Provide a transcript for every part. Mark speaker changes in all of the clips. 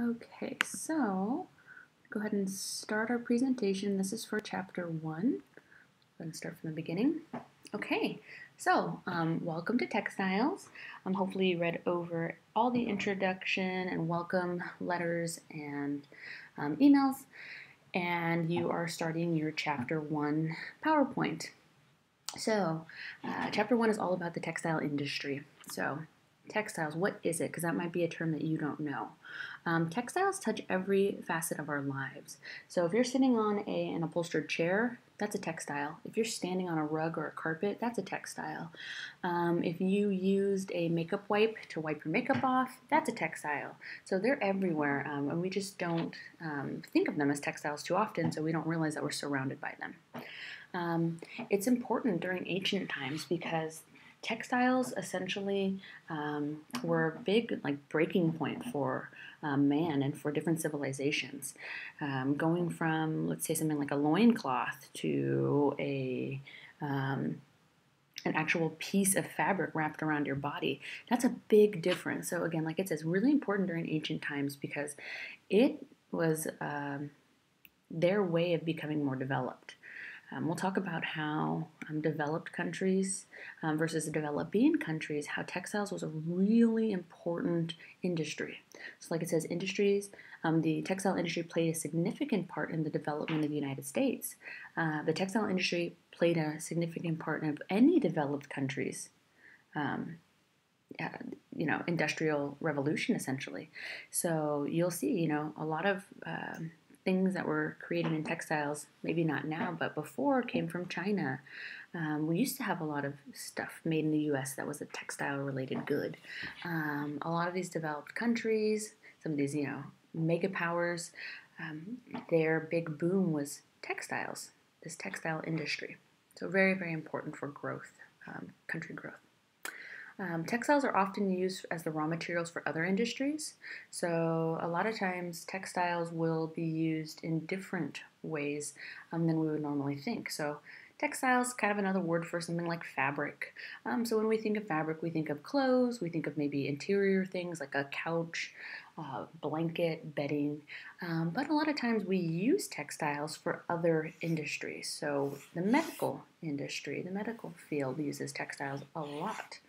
Speaker 1: Okay, so go ahead and start our presentation. This is for chapter one. Go ahead and start from the beginning. Okay, so um, welcome to textiles. Um, hopefully you read over all the introduction and welcome letters and um, emails, and you are starting your chapter one PowerPoint. So, uh, chapter one is all about the textile industry. So, textiles, what is it? Because that might be a term that you don't know. Um, textiles touch every facet of our lives. So if you're sitting on a, an upholstered chair, that's a textile. If you're standing on a rug or a carpet, that's a textile. Um, if you used a makeup wipe to wipe your makeup off, that's a textile. So they're everywhere, um, and we just don't um, think of them as textiles too often, so we don't realize that we're surrounded by them. Um, it's important during ancient times because textiles essentially um, were a big like breaking point for man and for different civilizations. Um, going from let's say something like a loincloth to a um, an actual piece of fabric wrapped around your body that's a big difference. So again like it says really important during ancient times because it was um, their way of becoming more developed um, we'll talk about how um, developed countries um, versus the developing countries, how textiles was a really important industry. So, like it says, industries, um, the textile industry played a significant part in the development of the United States. Uh, the textile industry played a significant part in any developed countries. Um, uh, you know, industrial revolution essentially. So you'll see, you know, a lot of um, things that were created in textiles, maybe not now, but before, came from China. Um, we used to have a lot of stuff made in the US that was a textile related good. Um, a lot of these developed countries, some of these, you know, mega powers, um, their big boom was textiles, this textile industry. So, very, very important for growth, um, country growth. Um, textiles are often used as the raw materials for other industries. So, a lot of times, textiles will be used in different ways um, than we would normally think. So, textiles kind of another word for something like fabric. Um, so, when we think of fabric, we think of clothes, we think of maybe interior things like a couch, uh, blanket, bedding. Um, but a lot of times, we use textiles for other industries. So, the medical industry, the medical field uses textiles a lot.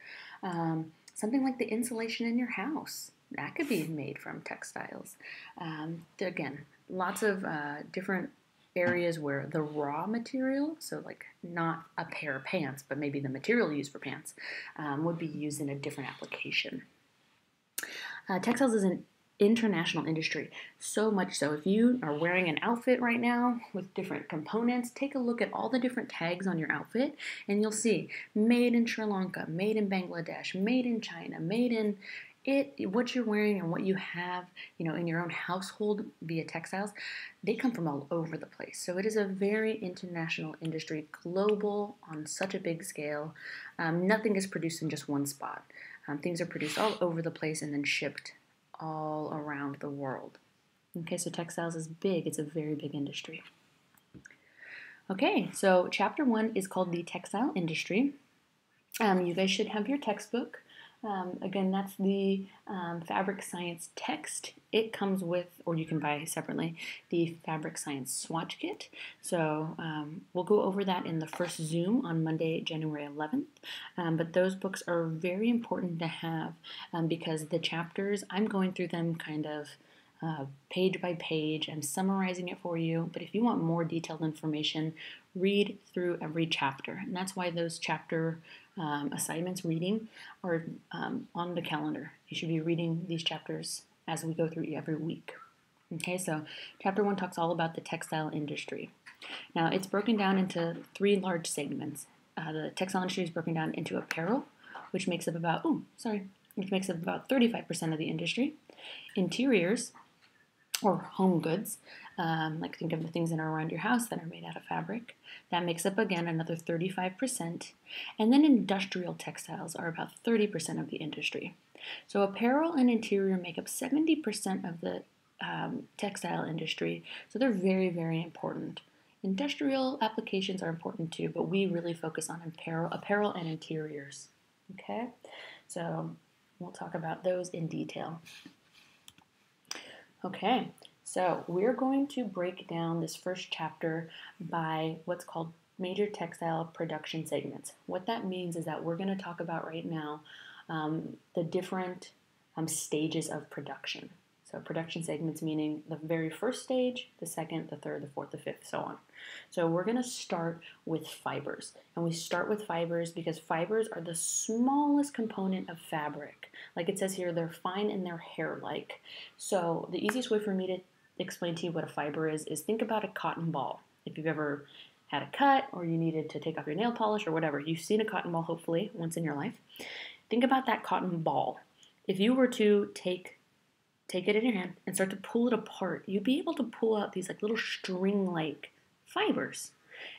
Speaker 1: Um, something like the insulation in your house that could be made from textiles. Um, again, lots of uh, different areas where the raw material, so like not a pair of pants, but maybe the material used for pants, um, would be used in a different application. Uh, textiles is an international industry. So much so, if you are wearing an outfit right now with different components, take a look at all the different tags on your outfit and you'll see made in Sri Lanka, made in Bangladesh, made in China, made in it what you're wearing and what you have you know in your own household via textiles they come from all over the place. So it is a very international industry global on such a big scale. Um, nothing is produced in just one spot. Um, things are produced all over the place and then shipped all around the world. Okay, so textiles is big, it's a very big industry. Okay, so chapter one is called the textile industry. Um, you guys should have your textbook. Um, again, that's the um, fabric science text. It comes with, or you can buy separately, the fabric science swatch kit. So um, we'll go over that in the first Zoom on Monday, January 11th. Um, but those books are very important to have um, because the chapters, I'm going through them kind of uh, page by page. I'm summarizing it for you. But if you want more detailed information, read through every chapter. And that's why those chapter um, assignments reading are um, on the calendar. You should be reading these chapters as we go through every week. Okay, so chapter one talks all about the textile industry. Now it's broken down into three large segments. Uh, the textile industry is broken down into apparel, which makes up about oh sorry, which makes up about 35% of the industry. Interiors, or home goods, um, like think of the things that are around your house that are made out of fabric. That makes up again another 35%. And then industrial textiles are about 30% of the industry. So apparel and interior make up 70% of the um, textile industry. So they're very, very important. Industrial applications are important too, but we really focus on apparel, apparel and interiors. Okay, so we'll talk about those in detail. Okay, so we're going to break down this first chapter by what's called major textile production segments. What that means is that we're going to talk about right now um, the different um, stages of production. So production segments meaning the very first stage, the second, the third, the fourth, the fifth, so on. So we're going to start with fibers. And we start with fibers because fibers are the smallest component of fabric. Like it says here, they're fine and they're hair-like. So the easiest way for me to explain to you what a fiber is is think about a cotton ball. If you've ever had a cut or you needed to take off your nail polish or whatever, you've seen a cotton ball hopefully once in your life. Think about that cotton ball. If you were to take take it in your hand and start to pull it apart, you'd be able to pull out these like little string-like fibers.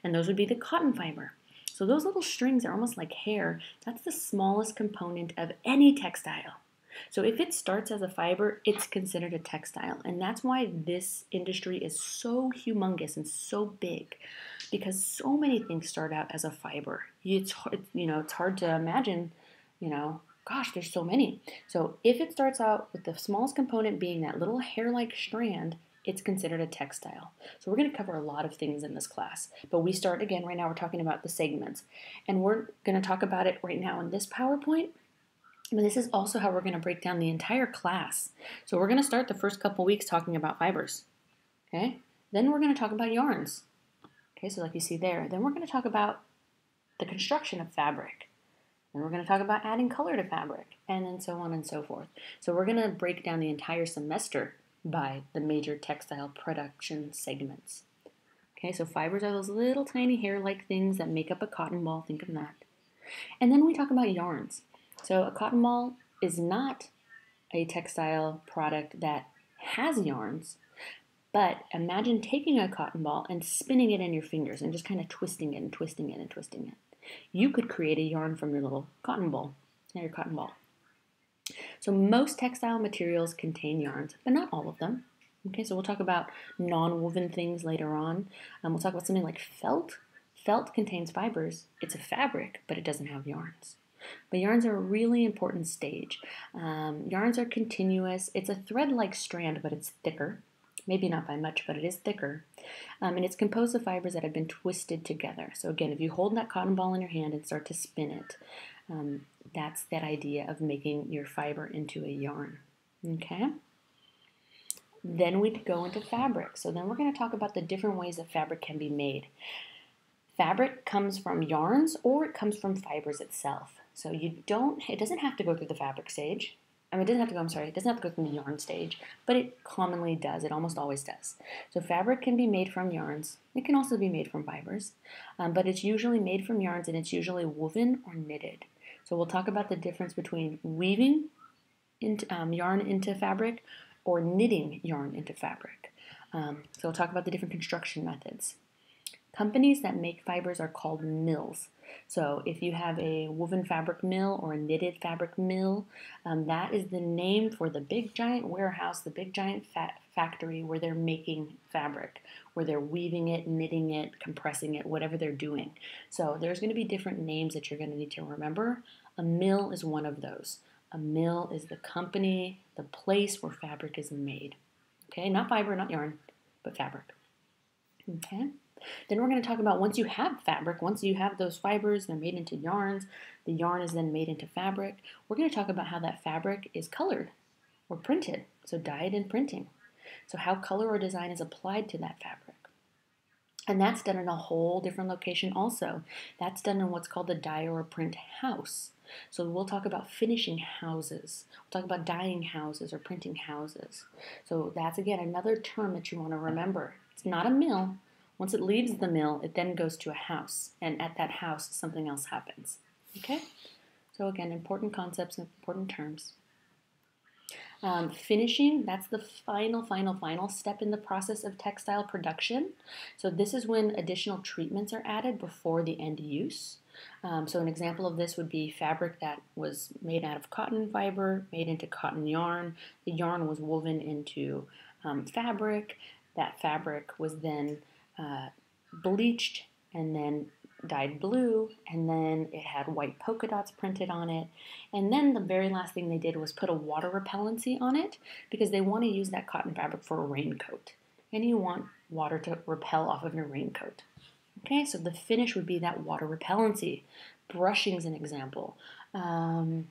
Speaker 1: And those would be the cotton fiber. So those little strings are almost like hair. That's the smallest component of any textile. So if it starts as a fiber, it's considered a textile. And that's why this industry is so humongous and so big because so many things start out as a fiber. It's hard, you know, it's hard to imagine, you know, gosh, there's so many. So if it starts out with the smallest component being that little hair-like strand, it's considered a textile. So we're going to cover a lot of things in this class. But we start again, right now we're talking about the segments. And we're going to talk about it right now in this PowerPoint. But this is also how we're going to break down the entire class. So we're going to start the first couple weeks talking about fibers. Okay? Then we're going to talk about yarns. Okay, so like you see there. Then we're going to talk about the construction of fabric. Then we're going to talk about adding color to fabric, and then so on and so forth. So we're going to break down the entire semester by the major textile production segments. Okay, so fibers are those little tiny hair-like things that make up a cotton ball. Think of that. And then we talk about yarns. So a cotton ball is not a textile product that has yarns, but imagine taking a cotton ball and spinning it in your fingers and just kind of twisting it and twisting it and twisting it you could create a yarn from your little cotton ball, your cotton ball. So most textile materials contain yarns, but not all of them. Okay, so we'll talk about non-woven things later on. Um, we'll talk about something like felt. Felt contains fibers. It's a fabric, but it doesn't have yarns. But yarns are a really important stage. Um, yarns are continuous. It's a thread-like strand, but it's thicker. Maybe not by much, but it is thicker. Um, and it's composed of fibers that have been twisted together. So again, if you hold that cotton ball in your hand and start to spin it, um, that's that idea of making your fiber into a yarn. Okay? Then we'd go into fabric. So then we're going to talk about the different ways that fabric can be made. Fabric comes from yarns or it comes from fibers itself. So you don't, it doesn't have to go through the fabric stage. I mean, it doesn't have to go, I'm sorry, it doesn't have to go through the yarn stage, but it commonly does. It almost always does. So fabric can be made from yarns. It can also be made from fibers, um, but it's usually made from yarns and it's usually woven or knitted. So we'll talk about the difference between weaving into, um, yarn into fabric or knitting yarn into fabric. Um, so we'll talk about the different construction methods. Companies that make fibers are called mills. So if you have a woven fabric mill or a knitted fabric mill, um, that is the name for the big giant warehouse, the big giant factory where they're making fabric, where they're weaving it, knitting it, compressing it, whatever they're doing. So there's going to be different names that you're going to need to remember. A mill is one of those. A mill is the company, the place where fabric is made. Okay, not fiber, not yarn, but fabric. Okay. Then we're going to talk about once you have fabric, once you have those fibers, they're made into yarns, the yarn is then made into fabric. We're going to talk about how that fabric is colored or printed, so dyed and printing. So how color or design is applied to that fabric. And that's done in a whole different location also. That's done in what's called the dye or print house. So we'll talk about finishing houses. We'll talk about dyeing houses or printing houses. So that's again another term that you want to remember. It's not a mill, once it leaves the mill, it then goes to a house, and at that house, something else happens. Okay? So, again, important concepts and important terms. Um, finishing, that's the final, final, final step in the process of textile production. So, this is when additional treatments are added before the end use. Um, so, an example of this would be fabric that was made out of cotton fiber, made into cotton yarn. The yarn was woven into um, fabric. That fabric was then uh, bleached and then dyed blue, and then it had white polka dots printed on it. And then the very last thing they did was put a water repellency on it because they want to use that cotton fabric for a raincoat. And you want water to repel off of your raincoat. Okay, so the finish would be that water repellency. Brushing is an example. Um,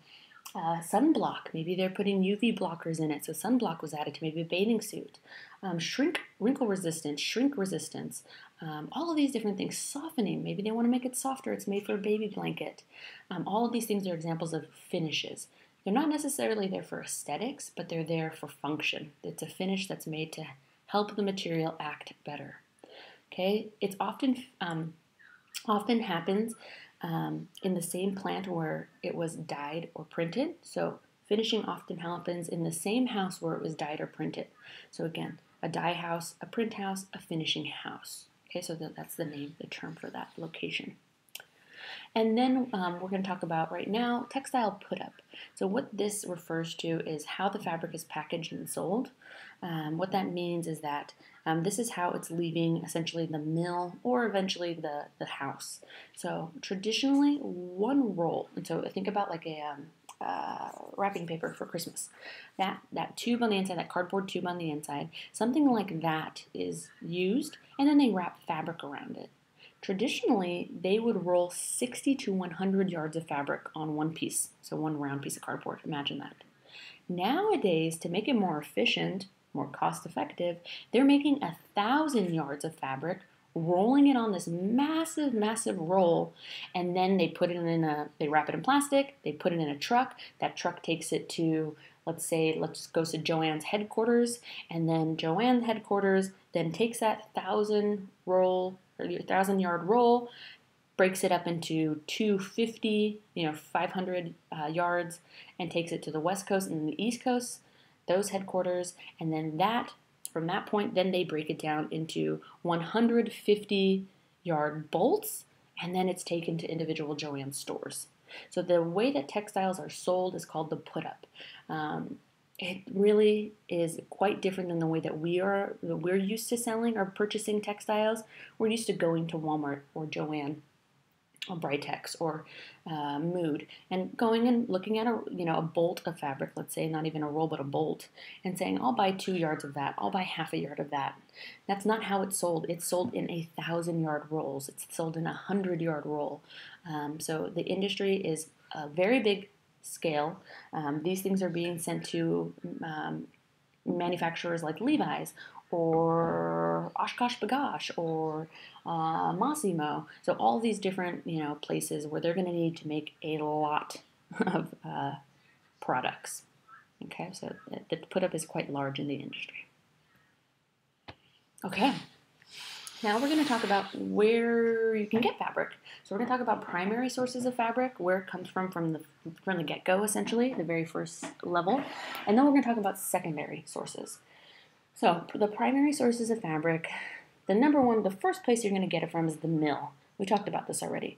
Speaker 1: uh, sunblock, maybe they're putting UV blockers in it, so sunblock was added to maybe a bathing suit. Um, shrink, wrinkle resistance, shrink resistance, um, all of these different things. Softening, maybe they want to make it softer, it's made for a baby blanket. Um, all of these things are examples of finishes. They're not necessarily there for aesthetics, but they're there for function. It's a finish that's made to help the material act better. Okay, it's often um, often happens um, in the same plant where it was dyed or printed. So finishing often happens in the same house where it was dyed or printed. So again, a dye house, a print house, a finishing house. Okay, so that's the name, the term for that location. And then um, we're going to talk about right now textile put up. So, what this refers to is how the fabric is packaged and sold. Um, what that means is that um, this is how it's leaving essentially the mill or eventually the, the house. So, traditionally, one roll, and so think about like a um, uh, wrapping paper for Christmas. That that tube on the inside, that cardboard tube on the inside, something like that is used, and then they wrap fabric around it. Traditionally, they would roll 60 to 100 yards of fabric on one piece, so one round piece of cardboard. Imagine that. Nowadays, to make it more efficient, more cost effective, they're making a thousand yards of fabric, rolling it on this massive, massive roll, and then they put it in a, they wrap it in plastic, they put it in a truck. That truck takes it to, let's say, let's go to Jo-Ann's headquarters, and then Jo-Ann's headquarters then takes that thousand roll or thousand yard roll, breaks it up into 250, you know, 500 uh, yards, and takes it to the west coast and the east coast, those headquarters, and then that from that point, then they break it down into 150 yard bolts, and then it's taken to individual Jo-Ann stores. So the way that textiles are sold is called the put up. Um, it really is quite different than the way that we are that we're used to selling or purchasing textiles. We're used to going to Walmart or Jo-Ann or Britex or uh, Mood and going and looking at a you know a bolt of fabric, let's say not even a roll but a bolt, and saying I'll buy two yards of that, I'll buy half a yard of that. That's not how it's sold. It's sold in a thousand yard rolls. It's sold in a hundred yard roll. Um, so the industry is a very big scale. Um, these things are being sent to um, manufacturers like Levi's or OshKosh B'gosh or uh, Mossimo. So all these different you know places where they're going to need to make a lot of uh, products. Okay, so the put up is quite large in the industry. Okay. Now we're going to talk about where you can get fabric. So we're going to talk about primary sources of fabric, where it comes from from the from the get-go essentially, the very first level. And then we're going to talk about secondary sources. So, the primary sources of fabric, the number one, the first place you're going to get it from is the mill. We talked about this already.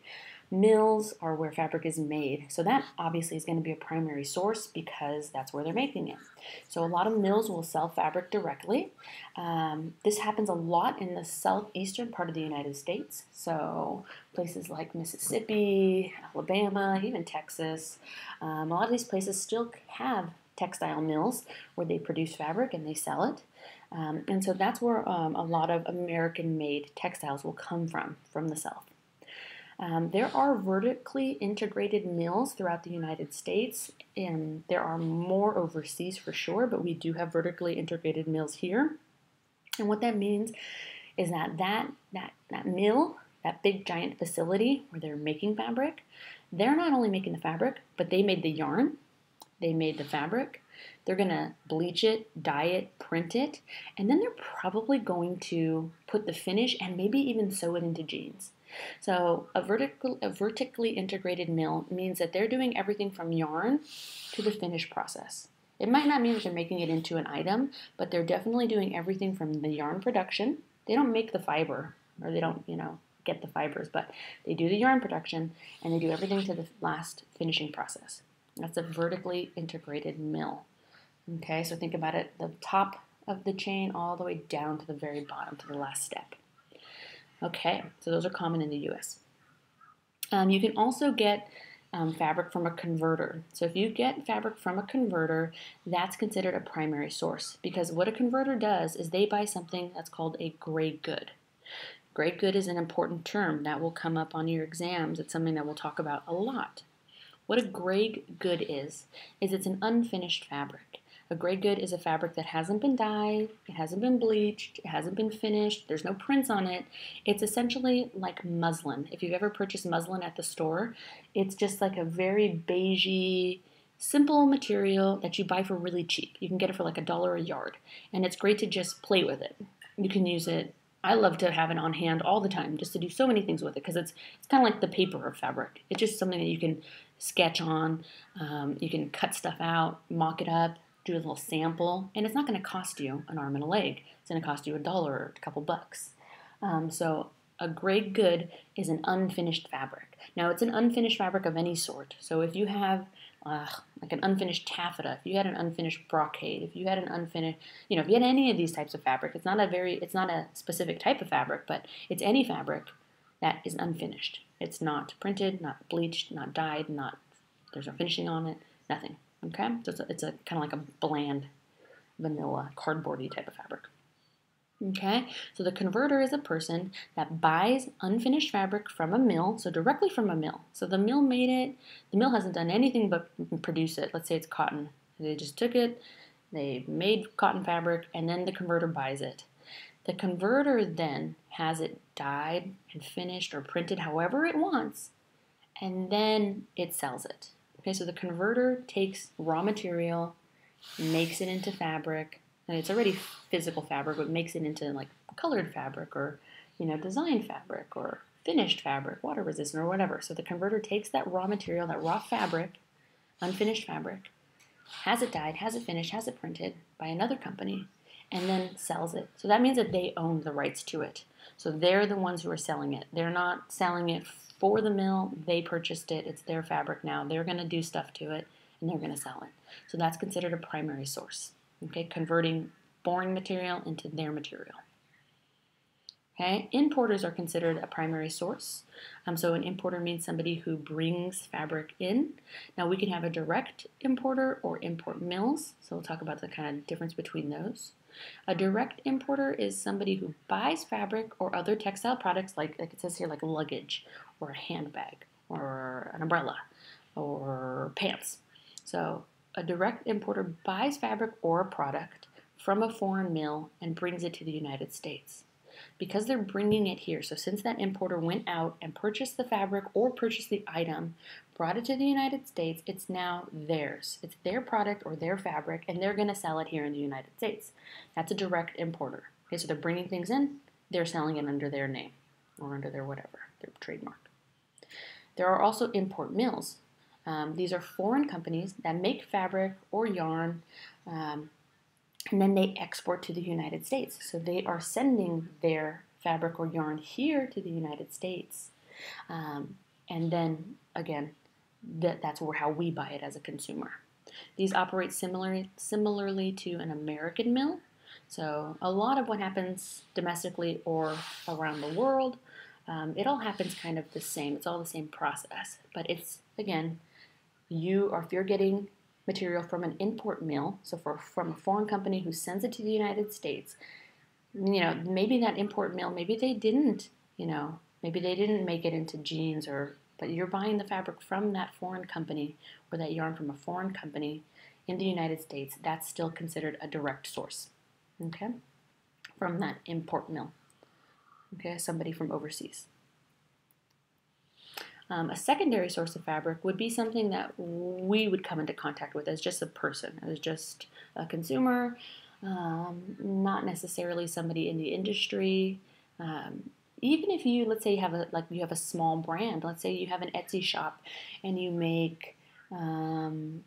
Speaker 1: Mills are where fabric is made. So that obviously is going to be a primary source because that's where they're making it. So a lot of mills will sell fabric directly. Um, this happens a lot in the southeastern part of the United States. So places like Mississippi, Alabama, even Texas. Um, a lot of these places still have textile mills where they produce fabric and they sell it. Um, and so that's where um, a lot of American made textiles will come from, from the South. Um, there are vertically integrated mills throughout the United States, and there are more overseas for sure, but we do have vertically integrated mills here. And what that means is that that, that, that mill, that big giant facility where they're making fabric, they're not only making the fabric, but they made the yarn, they made the fabric, they're going to bleach it, dye it, print it, and then they're probably going to put the finish and maybe even sew it into jeans. So a, vertical, a vertically integrated mill means that they're doing everything from yarn to the finish process. It might not mean that they're making it into an item, but they're definitely doing everything from the yarn production. They don't make the fiber, or they don't, you know, get the fibers, but they do the yarn production and they do everything to the last finishing process. That's a vertically integrated mill. Okay, so think about it the top of the chain all the way down to the very bottom to the last step. Okay, so those are common in the US. Um, you can also get um, fabric from a converter. So if you get fabric from a converter, that's considered a primary source because what a converter does is they buy something that's called a gray good. Gray good is an important term that will come up on your exams. It's something that we'll talk about a lot. What a gray good is, is it's an unfinished fabric. A gray good is a fabric that hasn't been dyed, it hasn't been bleached, it hasn't been finished, there's no prints on it. It's essentially like muslin. If you've ever purchased muslin at the store, it's just like a very beigey, simple material that you buy for really cheap. You can get it for like a dollar a yard, and it's great to just play with it. You can use it. I love to have it on hand all the time, just to do so many things with it, because it's it's kind of like the paper of fabric. It's just something that you can sketch on. Um, you can cut stuff out, mock it up, do a little sample, and it's not going to cost you an arm and a leg. It's going to cost you a dollar or a couple bucks. Um, so a gray good is an unfinished fabric. Now it's an unfinished fabric of any sort. So if you have uh, like an unfinished taffeta, if you had an unfinished brocade, if you had an unfinished, you know, if you had any of these types of fabric, it's not a very, it's not a specific type of fabric, but it's any fabric that is unfinished. It's not printed, not bleached, not dyed, not there's no finishing on it, nothing. Okay, so it's a, it's a kind of like a bland, vanilla, cardboardy type of fabric. Okay, so the converter is a person that buys unfinished fabric from a mill, so directly from a mill. So the mill made it, the mill hasn't done anything but produce it. Let's say it's cotton. They just took it, they made cotton fabric, and then the converter buys it. The converter then has it dyed and finished or printed however it wants, and then it sells it. Okay, so the converter takes raw material, makes it into fabric, and it's already physical fabric, but makes it into like colored fabric or, you know, design fabric or finished fabric, water resistant or whatever. So the converter takes that raw material, that raw fabric, unfinished fabric, has it dyed, has it finished, has it printed by another company, and then sells it. So that means that they own the rights to it. So they're the ones who are selling it. They're not selling it for the mill. They purchased it. It's their fabric now. They're going to do stuff to it and they're going to sell it. So that's considered a primary source. Okay, converting boring material into their material. Okay, importers are considered a primary source. Um, so an importer means somebody who brings fabric in. Now we can have a direct importer or import mills. So we'll talk about the kind of difference between those. A direct importer is somebody who buys fabric or other textile products, like, like it says here, like luggage or a handbag or an umbrella or pants. So a direct importer buys fabric or a product from a foreign mill and brings it to the United States. Because they're bringing it here, so since that importer went out and purchased the fabric or purchased the item, brought it to the United States, it's now theirs. It's their product or their fabric, and they're going to sell it here in the United States. That's a direct importer. Okay, so they're bringing things in, they're selling it under their name or under their whatever, their trademark. There are also import mills. Um, these are foreign companies that make fabric or yarn um, and then they export to the United States. So they are sending their fabric or yarn here to the United States. Um, and then again, that, that's where, how we buy it as a consumer. These operate similar, similarly to an American mill. So a lot of what happens domestically or around the world, um, it all happens kind of the same. It's all the same process. But it's, again, you or if you're getting material from an import mill, so for, from a foreign company who sends it to the United States, you know, maybe that import mill, maybe they didn't, you know, maybe they didn't make it into jeans or, but you're buying the fabric from that foreign company or that yarn from a foreign company in the United States, that's still considered a direct source, okay, from that import mill, okay, somebody from overseas. Um, a secondary source of fabric would be something that we would come into contact with as just a person, as just a consumer, um, not necessarily somebody in the industry. Um, even if you, let's say, you have a like you have a small brand. Let's say you have an Etsy shop, and you make, um,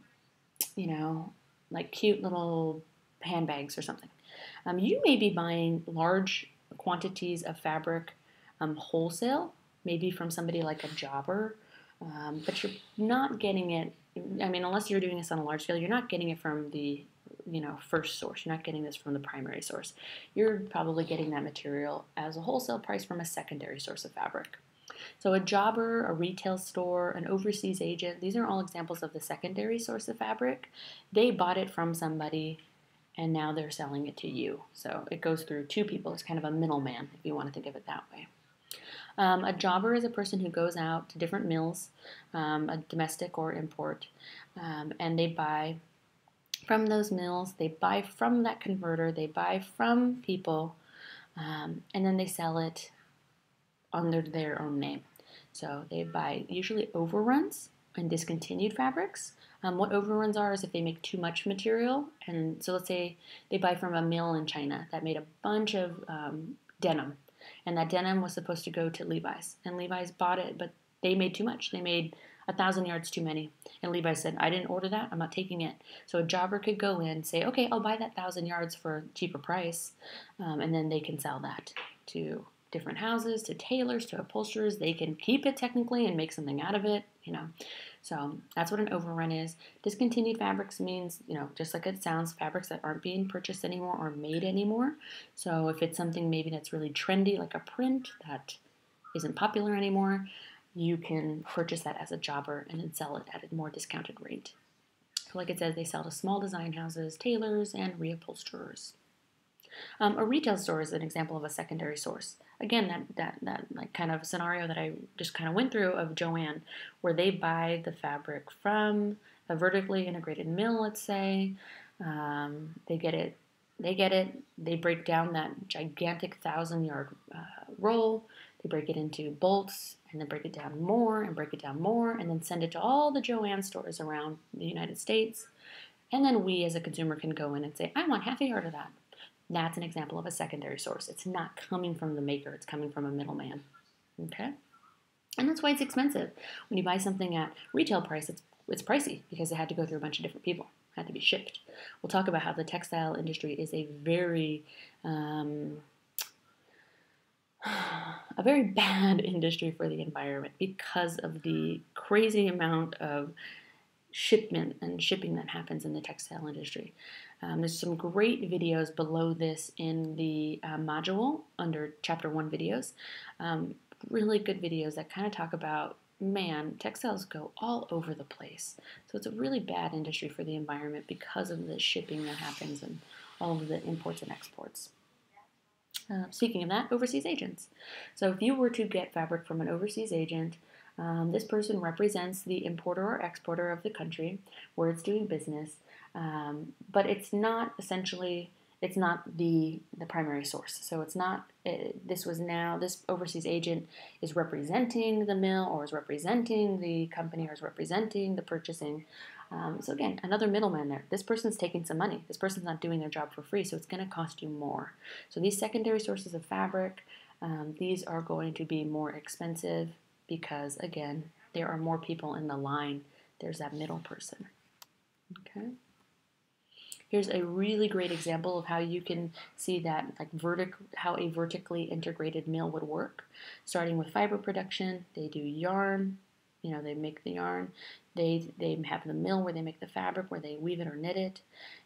Speaker 1: you know, like cute little handbags or something. Um, you may be buying large quantities of fabric um, wholesale maybe from somebody like a jobber, um, but you're not getting it. I mean, unless you're doing this on a large scale, you're not getting it from the you know first source. You're not getting this from the primary source. You're probably getting that material as a wholesale price from a secondary source of fabric. So, a jobber, a retail store, an overseas agent, these are all examples of the secondary source of fabric. They bought it from somebody and now they're selling it to you. So, it goes through two people. It's kind of a middleman, if you want to think of it that way. Um, a jobber is a person who goes out to different mills, um, a domestic or import, um, and they buy from those mills, they buy from that converter, they buy from people, um, and then they sell it under their own name. So they buy usually overruns and discontinued fabrics. Um, what overruns are is if they make too much material, and so let's say they buy from a mill in China that made a bunch of um, denim, and that denim was supposed to go to Levi's, and Levi's bought it, but they made too much. They made a thousand yards too many. And Levi said, I didn't order that, I'm not taking it. So a jobber could go in, say, okay, I'll buy that thousand yards for a cheaper price, um, and then they can sell that to different houses, to tailors, to upholsterers. They can keep it technically and make something out of it, you know. So that's what an overrun is. Discontinued fabrics means, you know, just like it sounds, fabrics that aren't being purchased anymore or made anymore. So if it's something maybe that's really trendy, like a print that isn't popular anymore, you can purchase that as a jobber and then sell it at a more discounted rate. So like it says, they sell to small design houses, tailors, and reupholsterers. Um, a retail store is an example of a secondary source. Again, that, that, that like kind of scenario that I just kind of went through of Jo-Ann, where they buy the fabric from a vertically integrated mill, let's say. Um, they get it, they get it, they break down that gigantic thousand yard uh, roll, they break it into bolts and then break it down more and break it down more and then send it to all the Jo-Ann stores around the United States. And then we as a consumer can go in and say, I want half a yard of that. That's an example of a secondary source. It's not coming from the maker, it's coming from a middleman. Okay? And that's why it's expensive. When you buy something at retail price, it's, it's pricey because it had to go through a bunch of different people, it had to be shipped. We'll talk about how the textile industry is a very um, a very bad industry for the environment because of the crazy amount of shipment and shipping that happens in the textile industry. Um, there's some great videos below this in the uh, module under chapter one videos. Um, really good videos that kind of talk about man, textiles go all over the place. So it's a really bad industry for the environment because of the shipping that happens and all of the imports and exports. Uh, speaking of that, overseas agents. So if you were to get fabric from an overseas agent, um, this person represents the importer or exporter of the country where it's doing business, um, but it's not essentially it's not the the primary source. So it's not. It, this was now this overseas agent is representing the mill or is representing the company or is representing the purchasing. Um, so again, another middleman there. This person's taking some money. This person's not doing their job for free, so it's going to cost you more. So these secondary sources of fabric, um, these are going to be more expensive because again, there are more people in the line. There's that middle person. Okay. Here's a really great example of how you can see that like vertic how a vertically integrated mill would work. Starting with fiber production, they do yarn, you know, they make the yarn. They they have the mill where they make the fabric, where they weave it or knit it.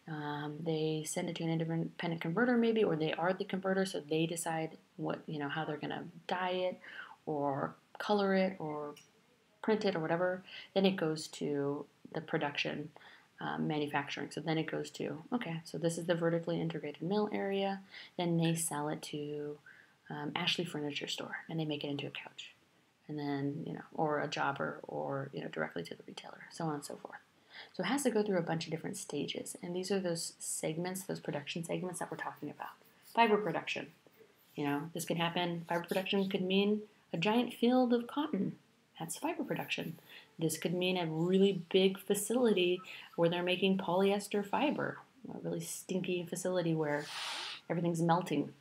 Speaker 1: Um, they send it to an independent converter, maybe, or they are the converter, so they decide what you know how they're going to dye it, or color it, or print it, or whatever. Then it goes to the production. Um, manufacturing. So then it goes to okay. So this is the vertically integrated mill area. Then they sell it to um, Ashley Furniture Store, and they make it into a couch and then you know, or a jobber, or you know, directly to the retailer, so on and so forth. So it has to go through a bunch of different stages, and these are those segments, those production segments that we're talking about. Fiber production, you know, this can happen. Fiber production could mean a giant field of cotton. That's fiber production. This could mean a really big facility where they're making polyester fiber, a really stinky facility where everything's melting.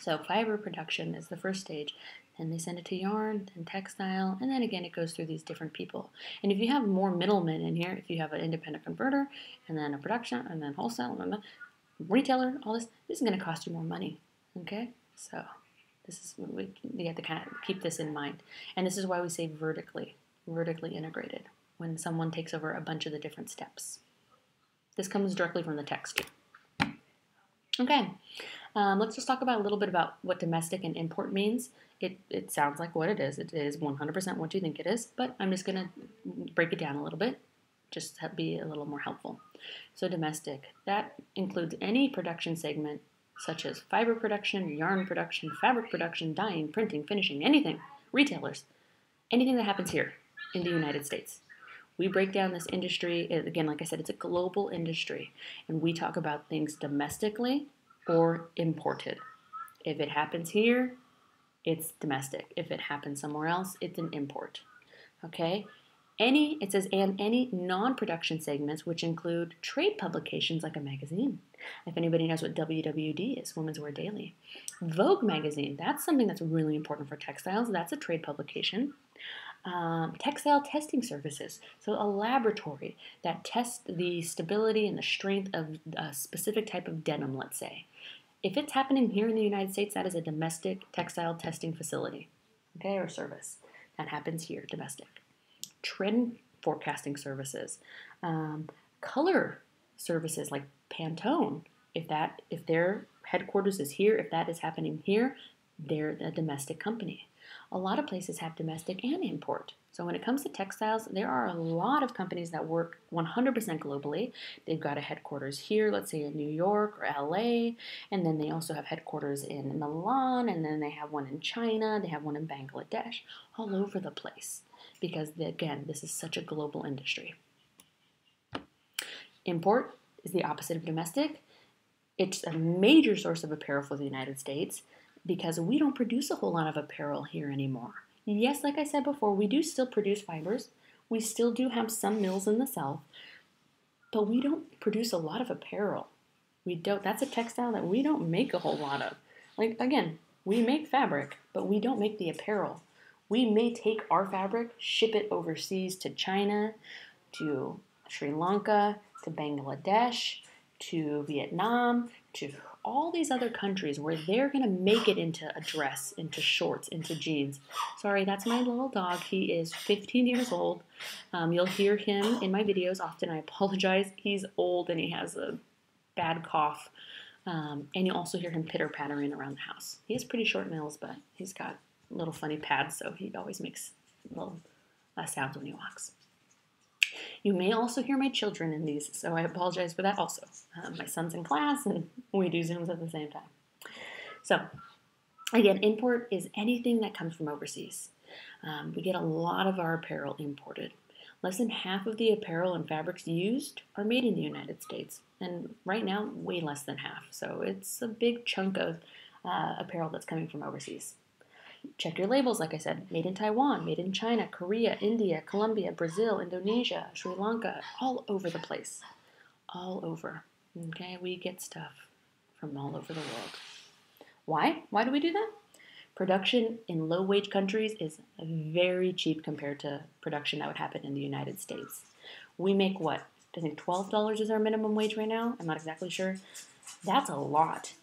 Speaker 1: So fiber production is the first stage and they send it to yarn and textile, and then again it goes through these different people. And if you have more middlemen in here, if you have an independent converter, and then a production, and then wholesale, and then retailer, all this, this is going to cost you more money. Okay, so this is we, have to kind of keep this in mind, and this is why we say vertically, vertically integrated when someone takes over a bunch of the different steps. This comes directly from the text. Okay, Um, let's just talk about a little bit about what domestic and import means. It, it sounds like what it is. It is 100% what you think it is, but I'm just going to break it down a little bit, just to be a little more helpful. So, domestic, that includes any production segment such as fiber production, yarn production, fabric production, dyeing, printing, finishing, anything, retailers, anything that happens here in the United States. We break down this industry, eh, again, like I said, it's a global industry, and we talk about things domestically or imported. If it happens here, it's domestic. If it happens somewhere else, it's an import. Okay? Any, it says, and any non production segments, which include trade publications like a magazine. If anybody knows what WWD is, Women's Wear Daily. Vogue magazine, that's something that's really important for textiles. That's a trade publication. Um, textile testing services, so a laboratory that tests the stability and the strength of a specific type of denim, let's say. If it's happening here in the United States, that is a domestic textile testing facility, okay, or service. That happens here, domestic. Trend forecasting services, um, color services like Pantone. If that, if their headquarters is here, if that is happening here, they're a domestic company. A lot of places have domestic and import. So when it comes to textiles, there are a lot of companies that work 100% globally. They've got a headquarters here, let's say in New York or LA, and then they also have headquarters in Milan, and then they have one in China, they have one in Bangladesh, all over the place. Because again, this is such a global industry. Import is the opposite of domestic. It's a major source of apparel for the United States because we don't produce a whole lot of apparel here anymore. Yes, like I said before, we do still produce fibers. We still do have some mills in the South, but we don't produce a lot of apparel. We don't. That's a textile that we don't make a whole lot of. Like again, we make fabric, but we don't make the apparel. We may take our fabric, ship it overseas to China, to Sri Lanka, to Bangladesh, to Vietnam, to all these other countries where they're going to make it into a dress, into shorts, into jeans. Sorry, that's my little dog. He is 15 years old. Um, you'll hear him in my videos often. I apologize. He's old and he has a bad cough. Um, and you'll also hear him pitter pattering around the house. He has pretty short nails, but he's got little funny pads, so he always makes little uh, sounds when he walks. You may also hear my children in these, so I apologize for that also. Uh, my son's in class and we do Zooms at the same time. So, again, import is anything that comes from overseas. Um, we get a lot of our apparel imported. Less than half of the apparel and fabrics used are made in the United States, and right now, way less than half. So, it's a big chunk of uh, apparel that's coming from overseas. Check your labels, like I said, made in Taiwan, made in China, Korea, India, Colombia, Brazil, Indonesia, Sri Lanka, all over the place. All over. Okay, we get stuff from all over the world. Why? Why do we do that? Production in low wage countries is very cheap compared to production that would happen in the United States. We make what? I think $12 is our minimum wage right now. I'm not exactly sure. That's a lot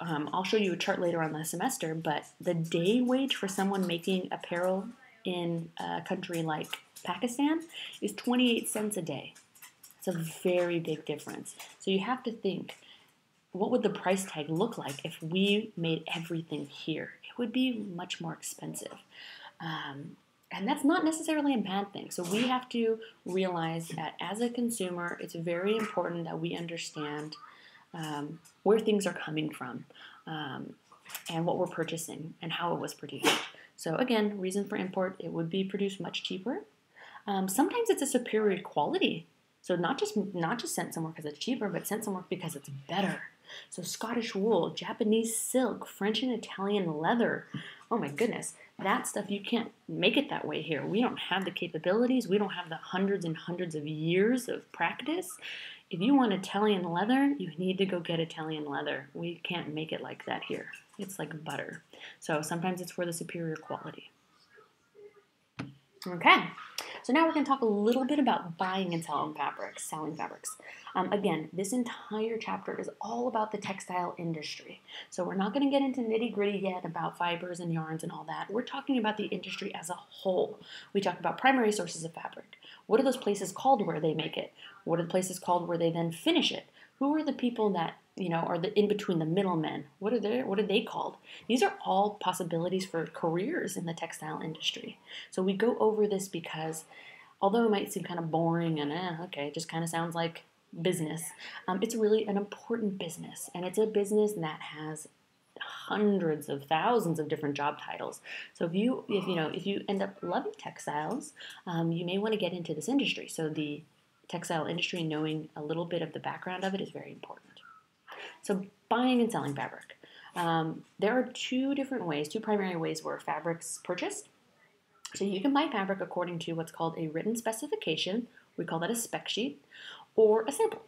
Speaker 1: um, I'll show you a chart later on the semester, but the day wage for someone making apparel in a country like Pakistan is 28 cents a day. It's a very big difference. So you have to think what would the price tag look like if we made everything here? It would be much more expensive. Um, and that's not necessarily a bad thing. So we have to realize that as a consumer, it's very important that we understand um, where things are coming from, um, and what we're purchasing and how it was produced. So again, reason for import, it would be produced much cheaper. Um, sometimes it's a superior quality. So not just not just sent somewhere because it's cheaper, but sent somewhere because it's better. So Scottish wool, Japanese silk, French and Italian leather. Oh my goodness, that stuff you can't make it that way here. We don't have the capabilities. We don't have the hundreds and hundreds of years of practice if you want Italian leather, you need to go get Italian leather. We can't make it like that here. It's like butter. So sometimes it's for the superior quality. Okay, so now we're going to talk a little bit about buying and selling fabrics, selling fabrics. Um, again, this entire chapter is all about the textile industry. So we're not going to get into nitty gritty yet about fibers and yarns and all that. We're talking about the industry as a whole. We talk about primary sources of fabric. What are those places called where they make it? What are the places called where they then finish it? Who are the people that you know, are the in between the middlemen. What are they? What are they called? These are all possibilities for careers in the textile industry. So we go over this because, although it might seem kind of boring and eh, okay, it just kind of sounds like business. Um, it's really an important business, and it's a business that has hundreds of thousands of different job titles. So if you if you know if you end up loving textiles, um, you may want to get into this industry. So the textile industry, knowing a little bit of the background of it, is very important. So buying and selling fabric. Um, there are two different ways, two primary ways where fabric's purchased. So you can buy fabric according to what's called a written specification. We call that a spec sheet or a sample.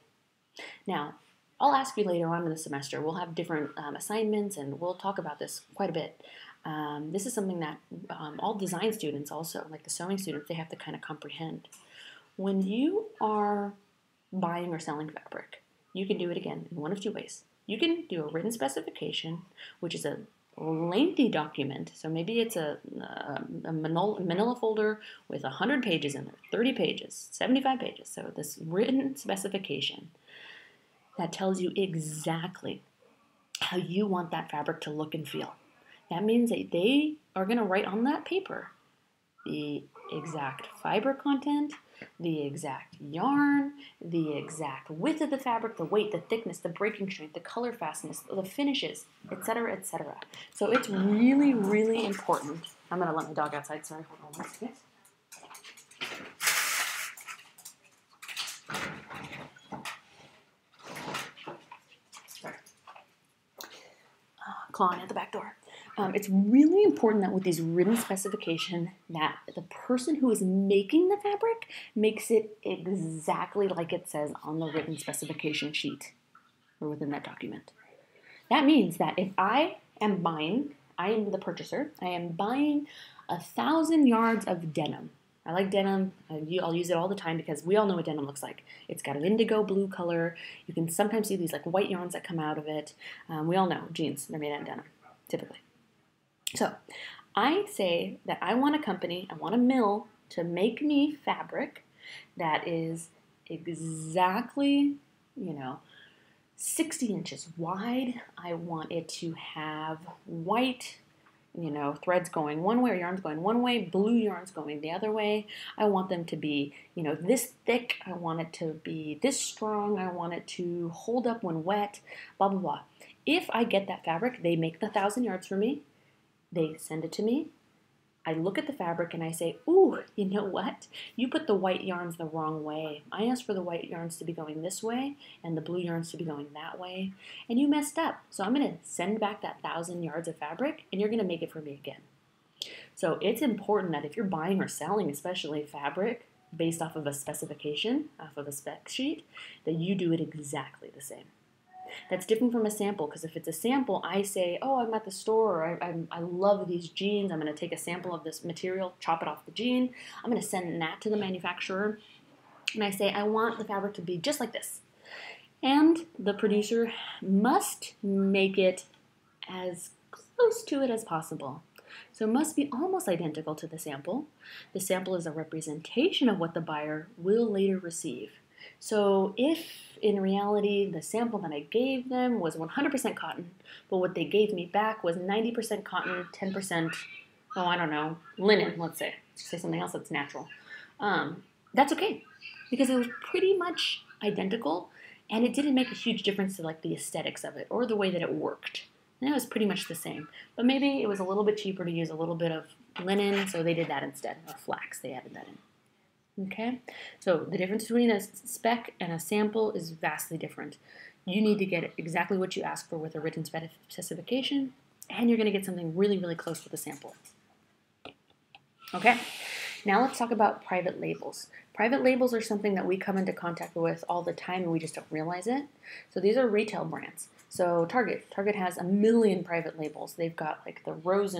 Speaker 1: Now, I'll ask you later on in the semester. We'll have different um, assignments and we'll talk about this quite a bit. Um, this is something that um, all design students, also like the sewing students, they have to kind of comprehend. When you are buying or selling fabric, you can do it again in one of two ways. You can do a written specification, which is a lengthy document. So maybe it's a, a, a manila folder with 100 pages in there, 30 pages, 75 pages. So this written specification that tells you exactly how you want that fabric to look and feel. That means that they are going to write on that paper the exact fiber content, the exact yarn, the exact width of the fabric, the weight, the thickness, the breaking strength, the color fastness, the finishes, etc., etc. So it's really, really important. I'm gonna let my dog outside. Sorry, hold on one second. Sorry. Uh, clawing at the back door. Um, it's really important that with these written specification that the person who is making the fabric makes it exactly like it says on the written specification sheet or within that document. That means that if I am buying, I am the purchaser, I am buying a thousand yards of denim. I like denim. I'll use it all the time because we all know what denim looks like. It's got an indigo blue color. You can sometimes see these like white yarns that come out of it. Um, we all know jeans, they're made out of denim, typically. So I say that I want a company, I want a mill to make me fabric that is exactly, you know, 60 inches wide. I want it to have white, you know, threads going one way or yarns going one way, blue yarns going the other way. I want them to be, you know, this thick. I want it to be this strong. I want it to hold up when wet, blah, blah, blah. If I get that fabric, they make the thousand yards for me. They send it to me. I look at the fabric and I say, Ooh, you know what? You put the white yarns the wrong way. I asked for the white yarns to be going this way and the blue yarns to be going that way, and you messed up. So I'm going to send back that thousand yards of fabric and you're going to make it for me again. So it's important that if you're buying or selling, especially fabric based off of a specification, off of a spec sheet, that you do it exactly the same. That's different from a sample because if it's a sample, I say, oh, I'm at the store, I, I, I love these jeans, I'm going to take a sample of this material, chop it off the jean, I'm going to send that to the manufacturer, and I say, I want the fabric to be just like this. And the producer must make it as close to it as possible. So it must be almost identical to the sample. The sample is a representation of what the buyer will later receive. So if in reality the sample that I gave them was 100% cotton, but what they gave me back was 90% cotton, 10%, oh, I don't know, linen, let's say, say something else that's natural, um, that's okay because it was pretty much identical and it didn't make a huge difference to like the aesthetics of it or the way that it worked. And it was pretty much the same. But maybe it was a little bit cheaper to use a little bit of linen, so they did that instead, or flax, they added that in. Okay, so the difference between a spec and a sample is vastly different. You need to get exactly what you ask for with a written specification, and you're going to get something really, really close with a sample. Okay, now let's talk about private labels. Private labels are something that we come into contact with all the time and we just don't realize it. So these are retail brands. So Target, Target has a million private labels. They've got like the Rose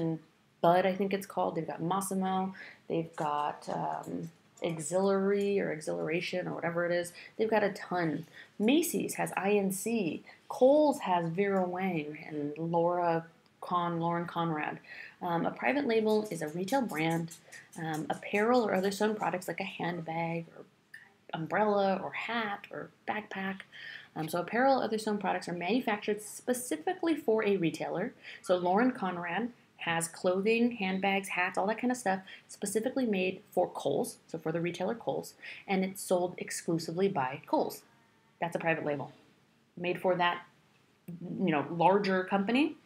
Speaker 1: Bud, I think it's called. They've got Mossimo. They've got um, Auxiliary or Xhilaration or whatever it is. They've got a ton. Macy's has INC. Kohl's has Vera Wang and Laura Con, Lauren Conrad. Um, a private label is a retail brand. Um, apparel or other sewn products like a handbag or umbrella or hat or backpack Um, so apparel, other sewn products are manufactured specifically for a retailer. So Lauren Conrad has clothing, handbags, hats, all that kind of stuff specifically made for Kohl's, so for the retailer Kohl's, and it's sold exclusively by Kohl's. That's a private label made for that you know larger company,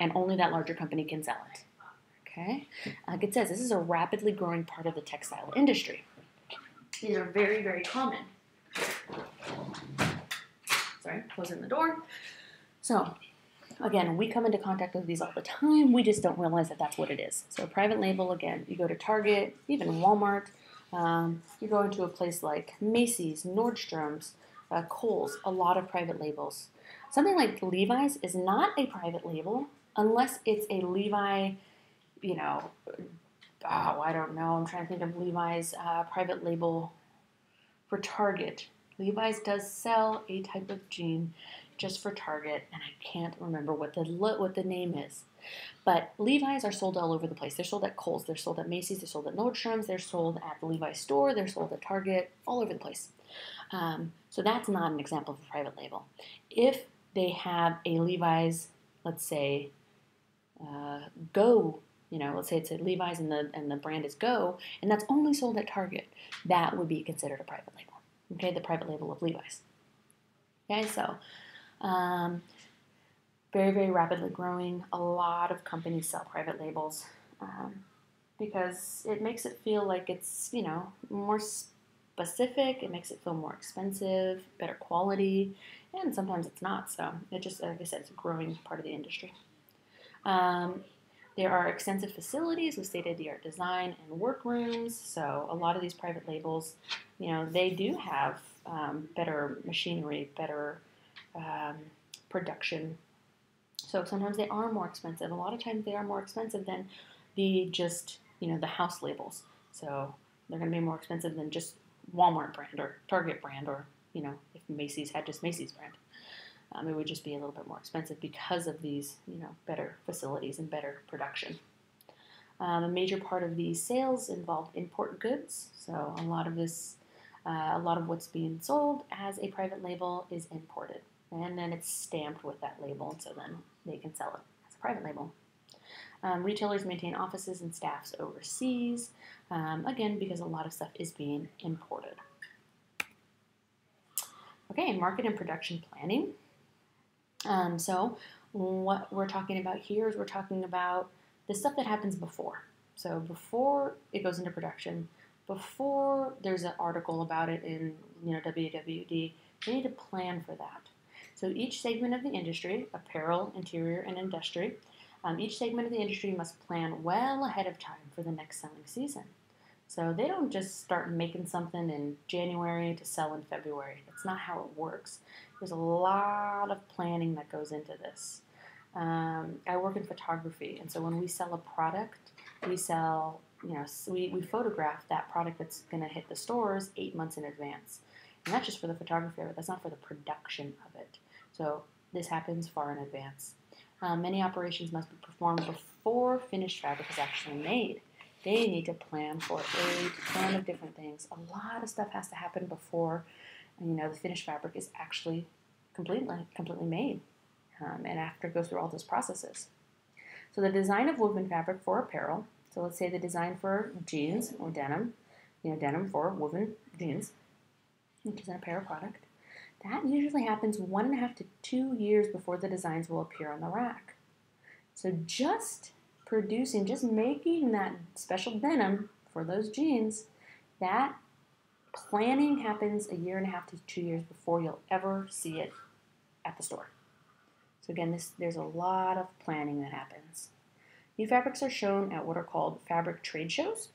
Speaker 1: and only that larger company can sell it. Okay, like it says, this is a rapidly growing part of the textile industry. These are very, very common. Sorry, closing the door. So, again, we come into contact with these all the time. We just don't realize that that's what it is. So, private label, again, you go to Target, even Walmart, um, you go into a place like Macy's, Nordstrom's, uh, Kohl's, a lot of private labels. Something like Levi's is not a private label unless it's a Levi, you know, oh, I don't know. I'm trying to think of Levi's uh, private label for Target. Levi's does sell a type of jean just for Target, and I can't remember what the what the name is. But Levi's are sold all over the place. They're sold at Kohl's, they're sold at Macy's, they're sold at Nordstrom's, they're sold at the Levi's store, they're sold at Target, all over the place. Um, so that's not an example of a private label. If they have a Levi's, let's say, uh, Go, you know, let's say it's a Levi's and the and the brand is Go, and that's only sold at Target, that would be considered a private label. Okay, the private label of Levi's. Okay, so um, very very rapidly growing. A lot of companies sell private labels. Um, because it makes it feel like it's you know more specific. It makes it feel more expensive, better quality, and sometimes it's not. So it just, like I said, it's a growing part of the industry. Um, there are extensive facilities with state-of-the-art design and workrooms. So a lot of these private labels, you know, they do have um, better machinery, better um, production. So sometimes they are more expensive. A lot of times they are more expensive than the just, you know, the house labels. So they're going to be more expensive than just Walmart brand or Target brand, or you know, if Macy's had just Macy's brand, um, it would just be a little bit more expensive because of these, you know, better facilities and better production. Um, a major part of these sales involve import goods, so a lot of this, uh, a lot of what's being sold as a private label is imported, and then it's stamped with that label, so then they can sell it as a private label. Um, retailers maintain offices and staffs overseas, um, again, because a lot of stuff is being imported. Okay, market and production planning. Um, so, what we're talking about here is we're talking about the stuff that happens before. So, before it goes into production, before there's an article about it in you know WWD, you need to plan for that. So, each segment of the industry, apparel, interior, and industry, um, each segment of the industry must plan well ahead of time for the next selling season. So they don't just start making something in January to sell in February. That's not how it works. There's a lot of planning that goes into this. Um, I work in photography, and so when we sell a product, we sell, you know, we, we photograph that product that's going to hit the stores eight months in advance. And that's just for the photography, that's not for the production of it. So this happens far in advance. Um, many operations must be performed before finished fabric is actually made. They need to plan for a ton of different things. A lot of stuff has to happen before, you know, the finished fabric is actually completely completely made, um, and after it goes through all those processes. So the design of woven fabric for apparel. So let's say the design for jeans or denim, you know, denim for woven jeans, which is an apparel product. That usually happens one and a half to two years before the designs will appear on the rack. So just producing, just making that special denim for those jeans, that planning happens a year and a half to two years before you'll ever see it at the store. So again, this there's a lot of planning that happens. New fabrics are shown at what are called fabric trade shows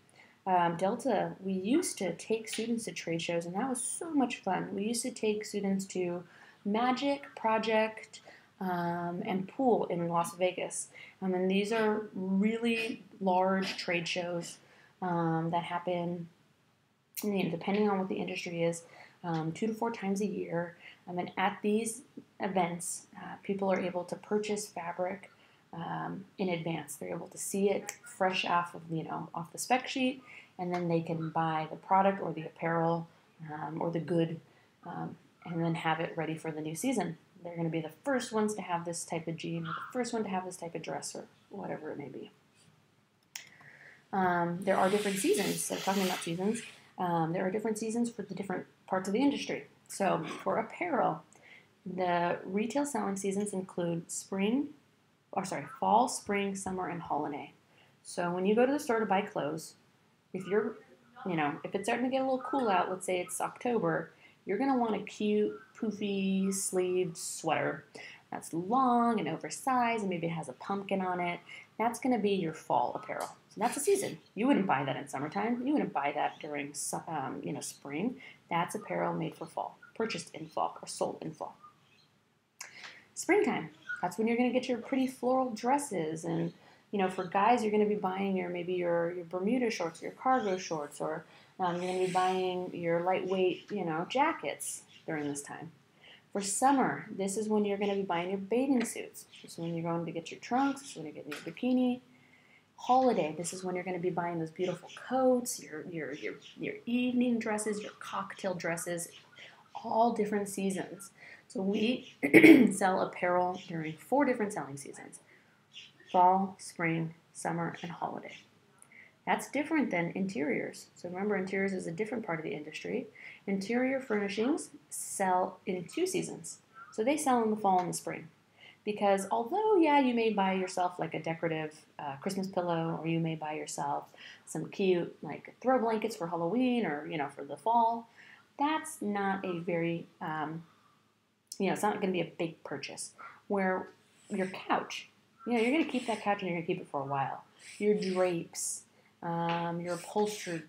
Speaker 1: um, Delta, we used to take students to trade shows, and that was so much fun. We used to take students to Magic, Project, um, and Pool in Las Vegas. Um, and these are really large trade shows um, that happen, you know, depending on what the industry is, um, two to four times a year. And at these events, uh, people are able to purchase fabric um, in advance. They're able to see it fresh off of you know off the spec sheet, and then they can buy the product or the apparel um, or the good um, and then have it ready for the new season. They're going to be the first ones to have this type of jean or the first one to have this type of dress or whatever it may be. Um, there are different seasons. So, talking about seasons, um, there are different seasons for the different parts of the industry. So, for apparel, the retail selling seasons include spring, or sorry, fall, spring, summer, and holiday. So, when you go to the store to buy clothes, if you're, you know, if it's starting to get a little cool out, let's say it's October, you're going to want a cute, poofy sleeved sweater that's long and oversized and maybe it has a pumpkin on it. That's going to be your fall apparel. So that's a season. You wouldn't buy that in summertime. You wouldn't buy that during um, you know spring. That's apparel made for fall, purchased in fall or sold in fall. Springtime. That's when you're going to get your pretty floral dresses and you know for guys you're going to be buying your maybe your, your Bermuda shorts, your cargo shorts, or um, you're going to be buying your lightweight you know jackets during this time. For summer, this is when you're going to be buying your bathing suits. This is when you're going to get your trunks. This is when you're getting your bikini. Holiday, this is when you're going to be buying those beautiful coats, your, your, your, your evening dresses, your cocktail dresses, all different seasons. So we sell apparel during four different selling seasons fall, spring, summer, and holiday. That's different than interiors. So remember, interiors is a different part of the industry. Interior furnishings sell in two seasons. So they sell in the fall and the spring. Because although, yeah, you may buy yourself like a decorative uh, Christmas pillow, or you may buy yourself some cute like throw blankets for Halloween or you know for the fall, that's not a very um, you know it's not going to be a big purchase. Where your couch, you know, you're going to keep that couch and you're going to keep it for a while. Your drapes, um, your upholstered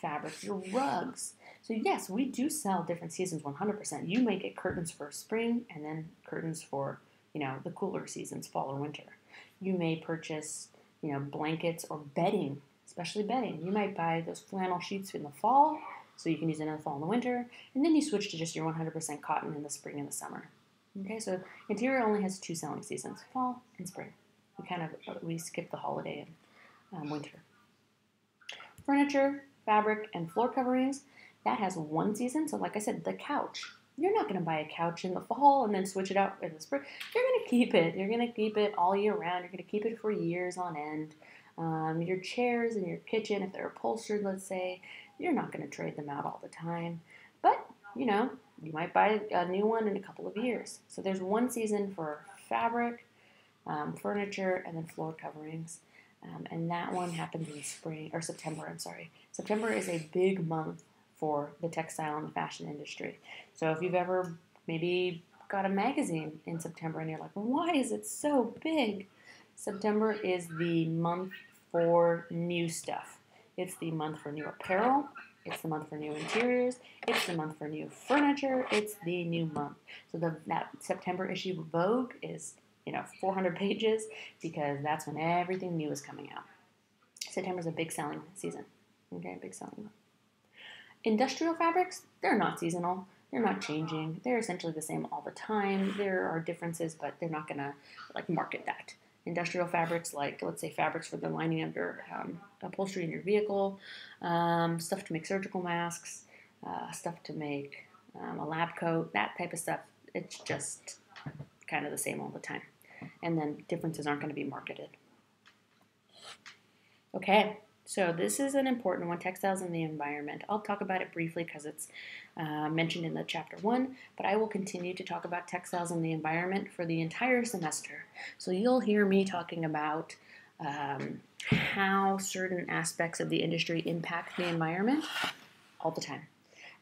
Speaker 1: fabrics, your rugs. So yes, we do sell different seasons 100%. You may get curtains for spring and then curtains for, you know, the cooler seasons, fall or winter. You may purchase, you know, blankets or bedding, especially bedding. You might buy those flannel sheets in the fall so you can use it in the fall and the winter, and then you switch to just your 100% cotton in the spring and the summer. Okay, so interior only has two selling seasons, fall and spring. We kind of we skip the holiday and um, winter. Furniture, fabric, and floor coverings, that has one season. So, like I said, the couch. You're not going to buy a couch in the fall and then switch it out in the spring. You're going to keep it. You're going to keep it all year round. You're going to keep it for years on end. Um, your chairs in your kitchen, if they're upholstered, let's say, you're not going to trade them out all the time. But, you know, you might buy a new one in a couple of years. So there's one season for fabric, um, furniture, and then floor coverings. Um, and that one happens in spring or September. I'm sorry. September is a big month for the textile and fashion industry. So if you've ever maybe got a magazine in September and you're like, why is it so big? September is the month for new stuff. It's the month for new apparel. It's the month for new interiors. It's the month for new furniture. It's the new month. So the that September issue of Vogue is you know, 400 pages because that's when everything new is coming out. September is a big selling season. Okay, big selling. Month. Industrial fabrics, they're not seasonal. They're not changing. They're essentially the same all the time. There are differences, but they're not gonna like market that. Industrial fabrics, like let's say fabrics for the lining of your um, upholstery in your vehicle, um, stuff to make surgical masks, uh, stuff to make um, a lab coat, that type of stuff. It's just kind of the same all the time and then differences aren't going to be marketed. Okay, so this is an important one, textiles and the environment. I'll talk about it briefly because it's uh, mentioned in the chapter one, but I will continue to talk about textiles and the environment for the entire semester. So you'll hear me talking about um, how certain aspects of the industry impact the environment all the time.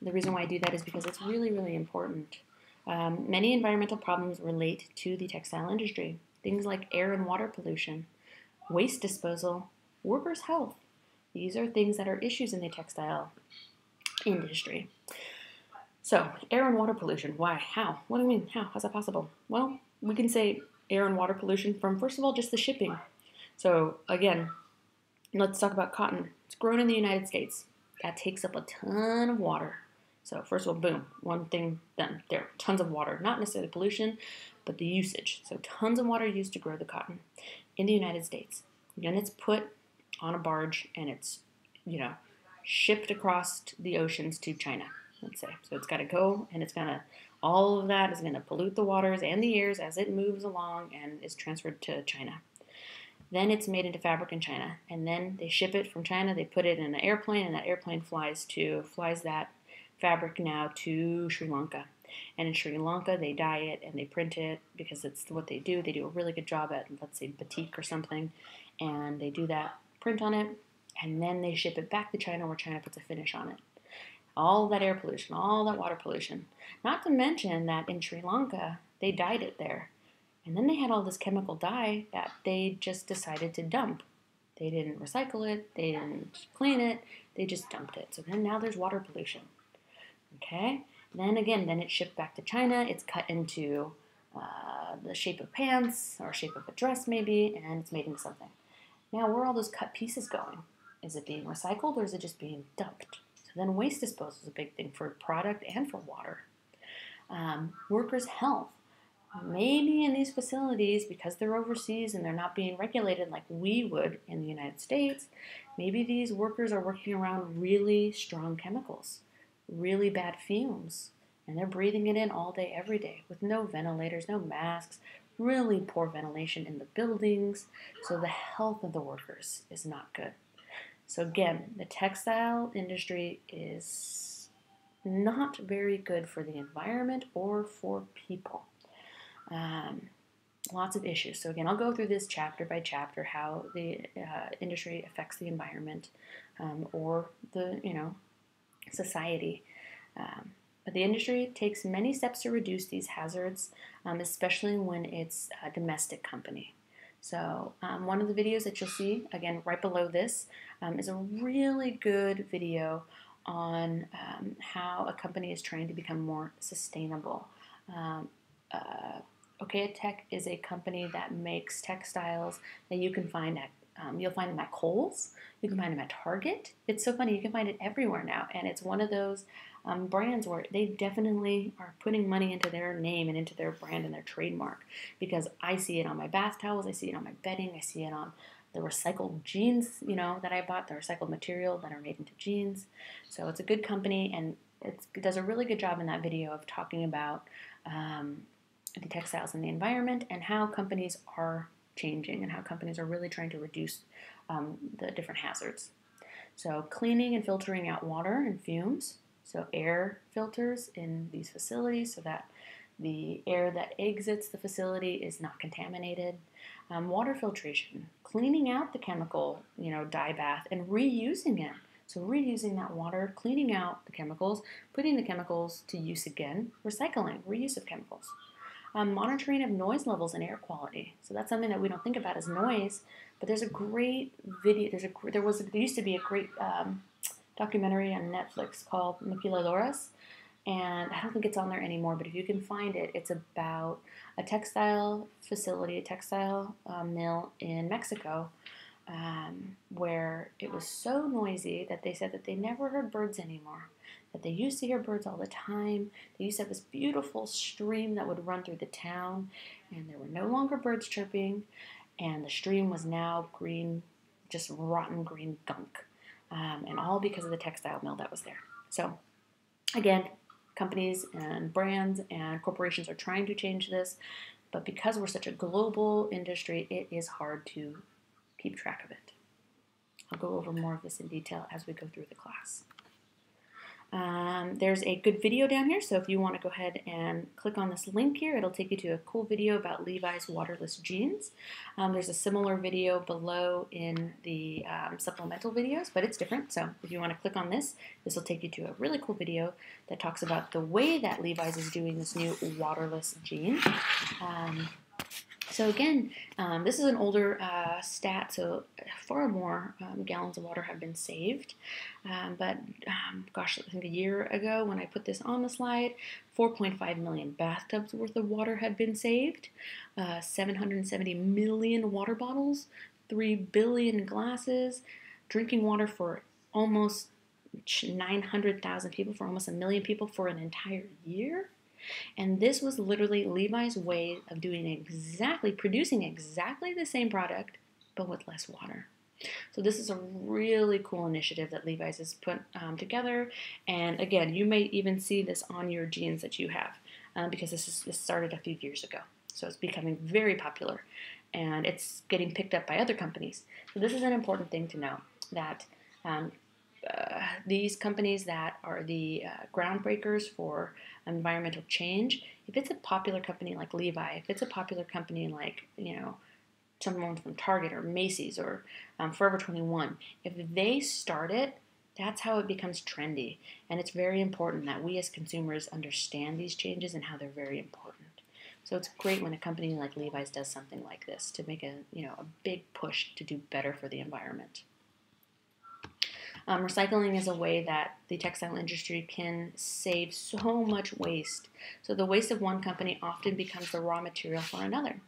Speaker 1: the reason why I do that is because it's really, really important. Um, many environmental problems relate to the textile industry. Things like air and water pollution, waste disposal, workers' health. These are things that are issues in the textile industry. So, air and water pollution. Why? How? What do you mean? How? How's that possible? Well, we can say air and water pollution from, first of all, just the shipping. So, again, let's talk about cotton. It's grown in the United States. That takes up a ton of water. So first of all, boom, one thing done. There, tons of water. Not necessarily pollution, but the usage. So tons of water used to grow the cotton in the United States. Then it's put on a barge and it's, you know, shipped across the oceans to China, let's say. So it's got to go and it's going to All of that is going to pollute the waters and the airs as it moves along and is transferred to China. Then it's made into fabric in China, and then they ship it from China. They put it in an airplane, and that airplane flies to flies that fabric now to Sri Lanka. And in Sri Lanka, they dye it and they print it because it's what they do. They do a really good job at, let's say, batik or something, and they do that print on it, and then they ship it back to China, where China puts a finish on it. All that air pollution, all that water pollution. Not to mention that in Sri Lanka, they dyed it there. And then they had all this chemical dye that they just decided to dump. They didn't recycle it, they didn't clean it, they just dumped it. So then now there's water pollution. Okay? Then again, then it's shipped back to China. It's cut into uh, the shape of pants or shape of a dress, maybe, and it's made into something. Now, where are all those cut pieces going? Is it being recycled or is it just being dumped? So then waste disposal is a big thing for product and for water. Um, workers' health maybe in these facilities, because they're overseas and they're not being regulated like we would in the United States, maybe these workers are working around really strong chemicals, really bad fumes, and they're breathing it in all day, every day with no ventilators, no masks, really poor ventilation in the buildings. So the health of the workers is not good. So, again, the textile industry is not very good for the environment or for people um, lots of issues. So again, I'll go through this chapter by chapter how the uh, industry affects the environment um, or the you know society. Um, but the industry takes many steps to reduce these hazards, um, especially when it's a domestic company. So um, one of the videos that you'll see, again, right below this, um, is a really good video on how a company is trying to become more sustainable. Uh, Oeko-Tex is a company that makes textiles that you can find at um, you'll find them at Kohl's. You can find them at Target. It's so funny. You can find it everywhere now, and it's one of those um, brands where they definitely are putting money into their name and into their brand and their trademark. Because I see it on my bath towels, I see it on my bedding, I see it on the recycled jeans, you know, that I bought, the recycled material that are made into jeans. So it's a good company, and it does a really good job in that video of talking about um, the textiles and the environment and how companies are changing and how companies are really trying to reduce um, the different hazards. So, cleaning and filtering out water and fumes, so air filters in these facilities so that the air that exits the facility is not contaminated. Um, water filtration, cleaning out the chemical, you know, dye bath and reusing it. So reusing that water, cleaning out the chemicals, putting the chemicals to use again, recycling, reuse of chemicals. Um, monitoring of noise levels and air quality. So that's something that we don't think about as noise, but there's a great video. There's a there was there used to be a great um, documentary on Netflix called Maquiladoras, and I don't think it's on there anymore. But if you can find it, it's about a textile facility, a textile um, mill in Mexico. Um, where it was so noisy that they said that they never heard birds anymore that they used to hear birds all the time. They used to have this beautiful stream that would run through the town, and there were no longer birds chirping, and the stream was now green, just rotten green gunk, um, and all because of the textile mill that was there. So, again, companies and brands and corporations are trying to change this, but because we're such a global industry, it is hard to keep track of it. I'll go over more of this in detail as we go through the class. Um, there's a good video down here, so if you want to go ahead and click on this link here, it'll take you to a cool video about Levi's waterless jeans. Um, there's a similar video below in the um, supplemental videos, but it's different. So if you want to click on this, this will take you to a really cool video that talks about the way that Levi's is doing this new waterless jean. So again, um, this is an older uh, stat, so far more um, gallons of water have been saved. Um, but um, gosh, I think a year ago when I put this on the slide, 4.5 million bathtubs worth of water had been saved, uh, 770 million water bottles, 3 billion glasses, drinking water for almost 900,000 people, for almost a million people for an entire year. And this was literally Levi's way of doing exactly, producing exactly the same product, but with less water. So this is a really cool initiative that Levi's has put um, together. And again, you may even see this on your jeans that you have. um, because this, is, this started a few years ago. So it's becoming very popular and it's getting picked up by other companies. So this is an important thing to know that um, uh, these companies that are the uh, groundbreakers for environmental change, if it's a popular company like Levi, if it's a popular company like, you know, someone from Target or Macy's or um, Forever 21, if they start it, that's how it becomes trendy. And it's very important that we as consumers understand these changes and how they're very important. So it's great when a company like Levi's does something like this to make a you know a big push to do better for the environment. Um, recycling is a way that the textile industry can save so much waste. So the waste of one company often becomes the raw material for another.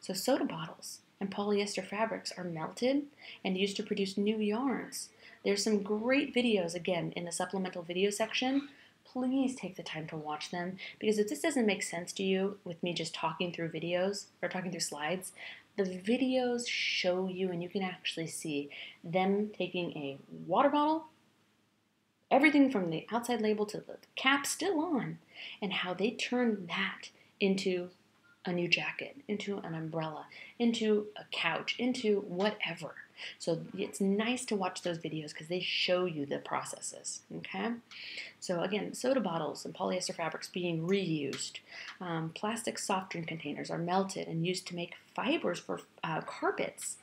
Speaker 1: So soda bottles and polyester fabrics are melted and used to produce new yarns. There's some great videos, again, in the supplemental video section. Please take the time to watch them because if this doesn't make sense to you with me just talking through videos or talking through slides, the videos show you and you can actually see them taking a water bottle, everything from the outside label to the cap still on, and how they turn that into a new jacket, into an umbrella, into a couch, into whatever. So it's nice to watch those videos because they show you the processes. Okay, so again, soda bottles and polyester fabrics being reused. Um, plastic soft drink containers are melted and used to make fibers for uh, carpets.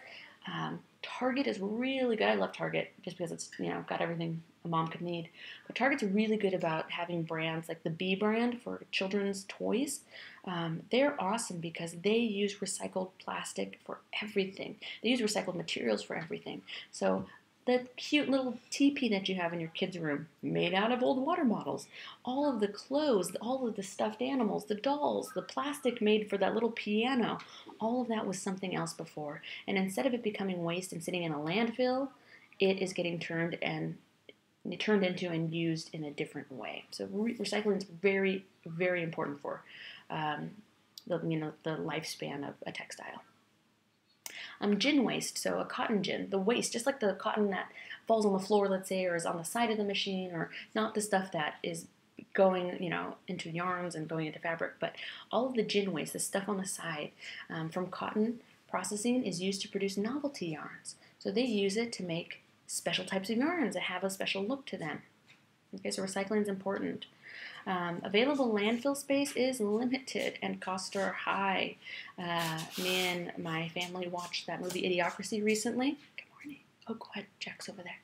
Speaker 1: Um, Target is really good. I love Target just because it's you know got everything a mom could need. But Target's really good about having brands like the B brand for children's toys. Um, they're awesome because they use recycled plastic for everything. They use recycled materials for everything. So the cute little teepee that you have in your kids' room, made out of old water bottles, all of the clothes, all of the stuffed animals, the dolls, the plastic made for that little piano, all of that was something else before. And instead of it becoming waste and sitting in a landfill, it is getting turned and turned into and used in a different way. So re- recycling is very, very important for um, the you know the lifespan of a textile. Um, gin waste, so a cotton gin, the waste, just like the cotton that falls on the floor, let's say, or is on the side of the machine, or not the stuff that is going, you know, into yarns and going into fabric, but all of the gin waste, the stuff on the side um, from cotton processing is used to produce novelty yarns. So they use it to make special types of yarns that have a special look to them. Okay, so recycling is important. Um, available landfill space is limited and costs are high. Uh, me and my family watched that movie Idiocracy recently. Good morning. Oh, go ahead. Jack's over there.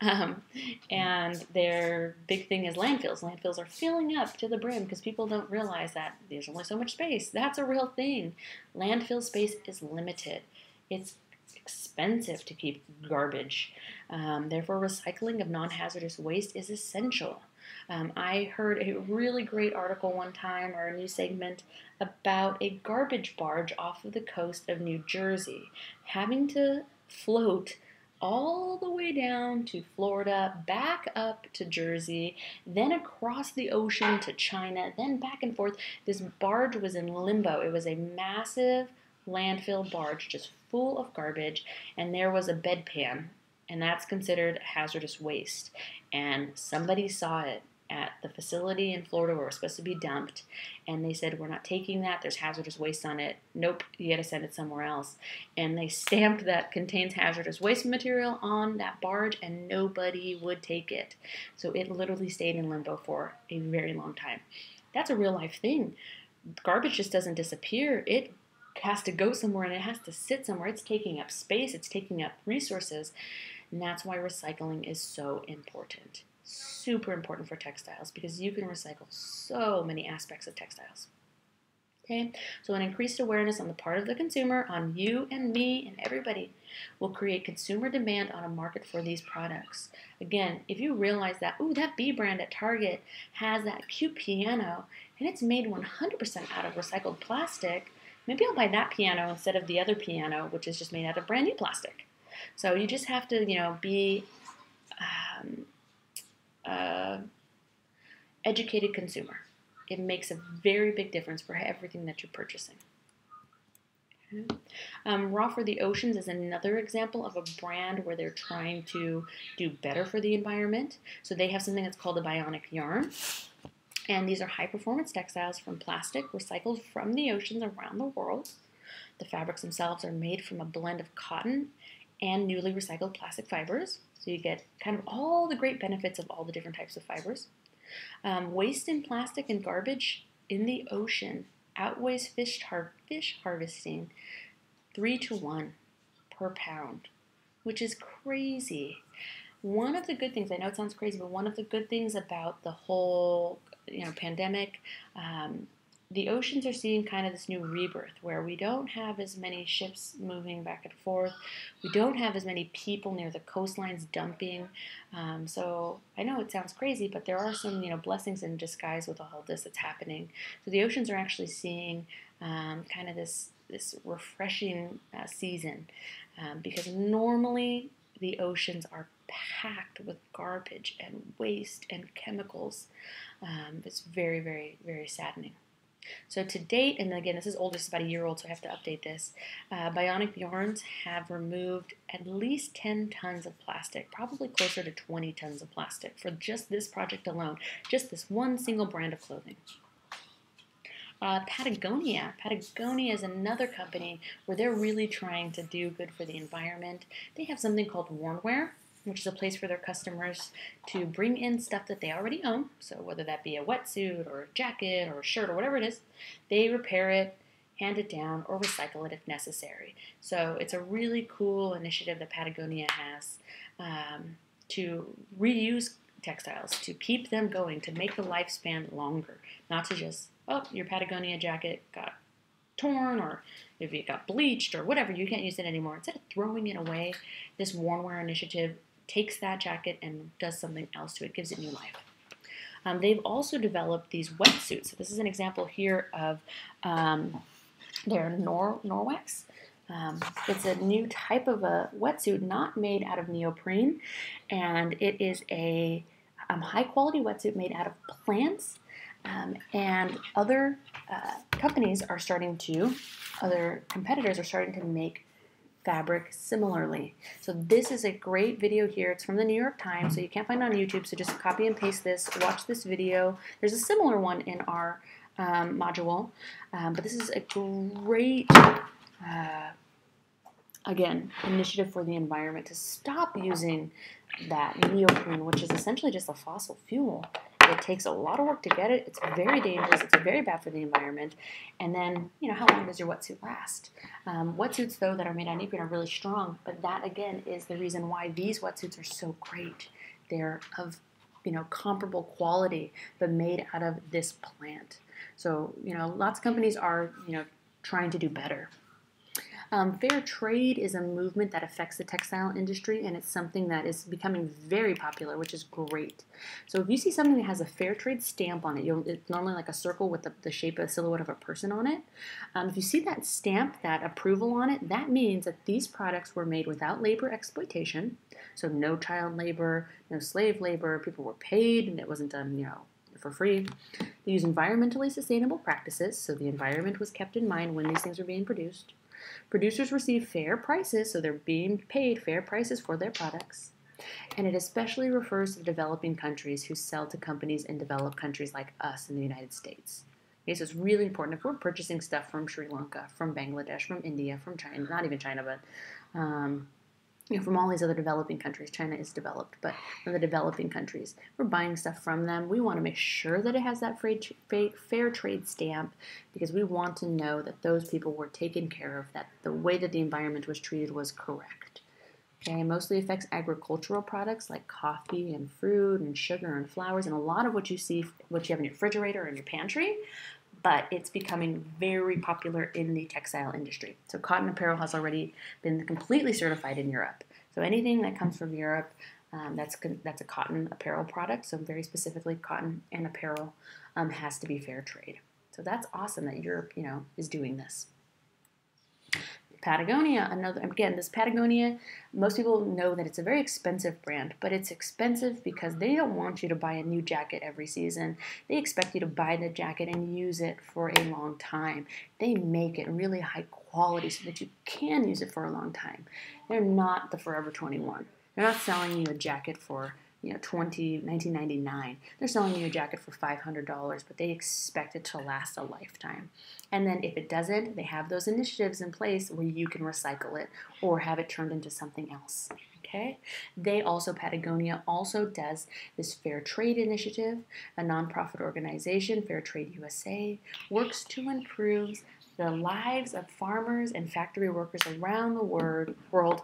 Speaker 1: Um, and their big thing is landfills. Landfills are filling up to the brim because people don't realize that there's only so much space. That's a real thing. Landfill space is limited. It's expensive to keep garbage. Um, therefore, recycling of non hazardous waste is essential. Um, I heard a really great article one time or a new segment about a garbage barge off of the coast of New Jersey having to float all the way down to Florida, back up to Jersey, then across the ocean to China, then back and forth. This barge was in limbo. It was a massive landfill barge just full of garbage, and there was a bedpan, and that's considered hazardous waste. And somebody saw it at the facility in Florida where it was supposed to be dumped, and they said, We're not taking that, there's hazardous waste on it. Nope, you gotta send it somewhere else. And they stamped that contains hazardous waste material on that barge, and nobody would take it. So it literally stayed in limbo for a very long time. That's a real life thing. Garbage just doesn't disappear, it has to go somewhere and it has to sit somewhere. It's taking up space, it's taking up resources. And that's why recycling is so important super important for textiles because you can recycle so many aspects of textiles. Okay, so an increased awareness on the part of the consumer, on you and me and everybody, will create consumer demand on a market for these products. Again, if you realize that, ooh, that B brand at Target has that cute piano and it's made 100% out of recycled plastic, maybe I'll buy that piano instead of the other piano, which is just made out of brand new plastic. So you just have to, you know, be um, uh, educated consumer. It makes a very big difference for everything that you're purchasing. Um, Raw for the Oceans is another example of a brand where they're trying to do better for the environment. So they have something that's called a bionic yarn. And these are high performance textiles from plastic recycled from the oceans around the world. The fabrics themselves are made from a blend of cotton and newly recycled plastic fibers. So you get kind of all the great benefits of all the different types of fibers. Um, waste in plastic and garbage in the ocean outweighs fish, har- fish harvesting three to one per pound, which is crazy. One of the good things, I know it sounds crazy, but one of the good things about the whole you know pandemic um, the oceans are seeing kind of this new rebirth where we don't have as many ships moving back and forth. We don't have as many people near the coastlines dumping. Um, so I know it sounds crazy, but there are some you know blessings in disguise with all of this that's happening. So the oceans are actually seeing um, kind of this this refreshing uh, season um, because normally the oceans are packed with garbage and waste and chemicals. Um, it's very, very, very saddening. So to date, and again, this is old, this is about a year old, so I have to update this. Uh, Bionic Yarns have removed at least 10 tons of plastic, probably closer to 20 tons of plastic for just this project alone, just this one single brand of clothing. Uh, Patagonia. Patagonia is another company where they're really trying to do good for the environment. They have something called Wornwear, which is a place for their customers to bring in stuff that they already own. So whether that be a wetsuit or a jacket or a shirt or whatever it is, they repair it, hand it down, or recycle it if necessary. So it's a really cool initiative that Patagonia has um, to reuse textiles, to keep them going, to make the lifespan longer, not to just, oh, your Patagonia jacket got torn or if it got bleached or whatever, you can't use it anymore. Instead of throwing it away, this Wornwear initiative takes that jacket and does something else to it, gives it new life. Um, they've also developed these wetsuits. So this is an example here of um, their Nor- Norwex. Um, it's a new type of a wetsuit, not made out of neoprene, and it is a um, high quality wetsuit made out of plants. Um, and other uh, companies are starting to, other competitors are starting to make fabric similarly. So this is a great video here. It's from the New York Times, so you can't find it on YouTube, so just copy and paste this, watch this video. There's a similar one in our um, module, um, but this is a great, uh, again, initiative for the environment to stop using that neoprene, which is essentially just a fossil fuel, it takes a lot of work to get it. It's very dangerous. It's very bad for the environment. And then, you know, how long does your wetsuit last? Um, wetsuits, though, that are made out of neoprene are really strong. But that, again, is the reason why these wetsuits are so great. They're of, you know, comparable quality, but made out of this plant. So, you know, lots of companies are, you know, trying to do better. Um, fair trade is a movement that affects the textile industry, and it's something that is becoming very popular, which is great. So if you see something that has a fair trade stamp on it, it's normally like a circle with the, the shape of a silhouette of a person on it. Um, if you see that stamp, that approval on it, that means that these products were made without labor exploitation, so no child labor, no slave labor, people were paid, and it wasn't done, you know, for free. They use environmentally sustainable practices, so the environment was kept in mind when these things were being produced. Producers receive fair prices, so they're being paid fair prices for their products. And it especially refers to developing countries who sell to companies in developed countries like us in the United States. Okay, so it's really important if we're purchasing stuff from Sri Lanka, from Bangladesh, from India, from China, not even China, but um, you know, from all these other developing countries. China is developed, but from the developing countries, we're buying stuff from them. We want to make sure that it has that fair trade stamp because we want to know that those people were taken care of, that the way that the environment was treated was correct. Okay, mostly affects agricultural products like coffee and fruit and sugar and flowers and a lot of what you see, what you have in your refrigerator or in your pantry, but it's becoming very popular in the textile industry. So cotton apparel has already been completely certified in Europe. So anything that comes from Europe, um, that's that's a cotton apparel product. So very specifically, cotton and apparel um, has to be fair trade. So that's awesome that Europe, you know, is doing this. Patagonia, another again, this Patagonia, most people know that it's a very expensive brand, but it's expensive because they don't want you to buy a new jacket every season. They expect you to buy the jacket and use it for a long time. They make it really high quality so that you can use it for a long time. They're not the Forever 21. They're not selling you a jacket for you know 20 1999 they're selling you a jacket for $500 but they expect it to last a lifetime. And then if it doesn't they have those initiatives in place where you can recycle it or have it turned into something else okay? They also patagonia also does this fair trade initiative. A nonprofit organization fair trade usa works to improve the lives of farmers and factory workers around the world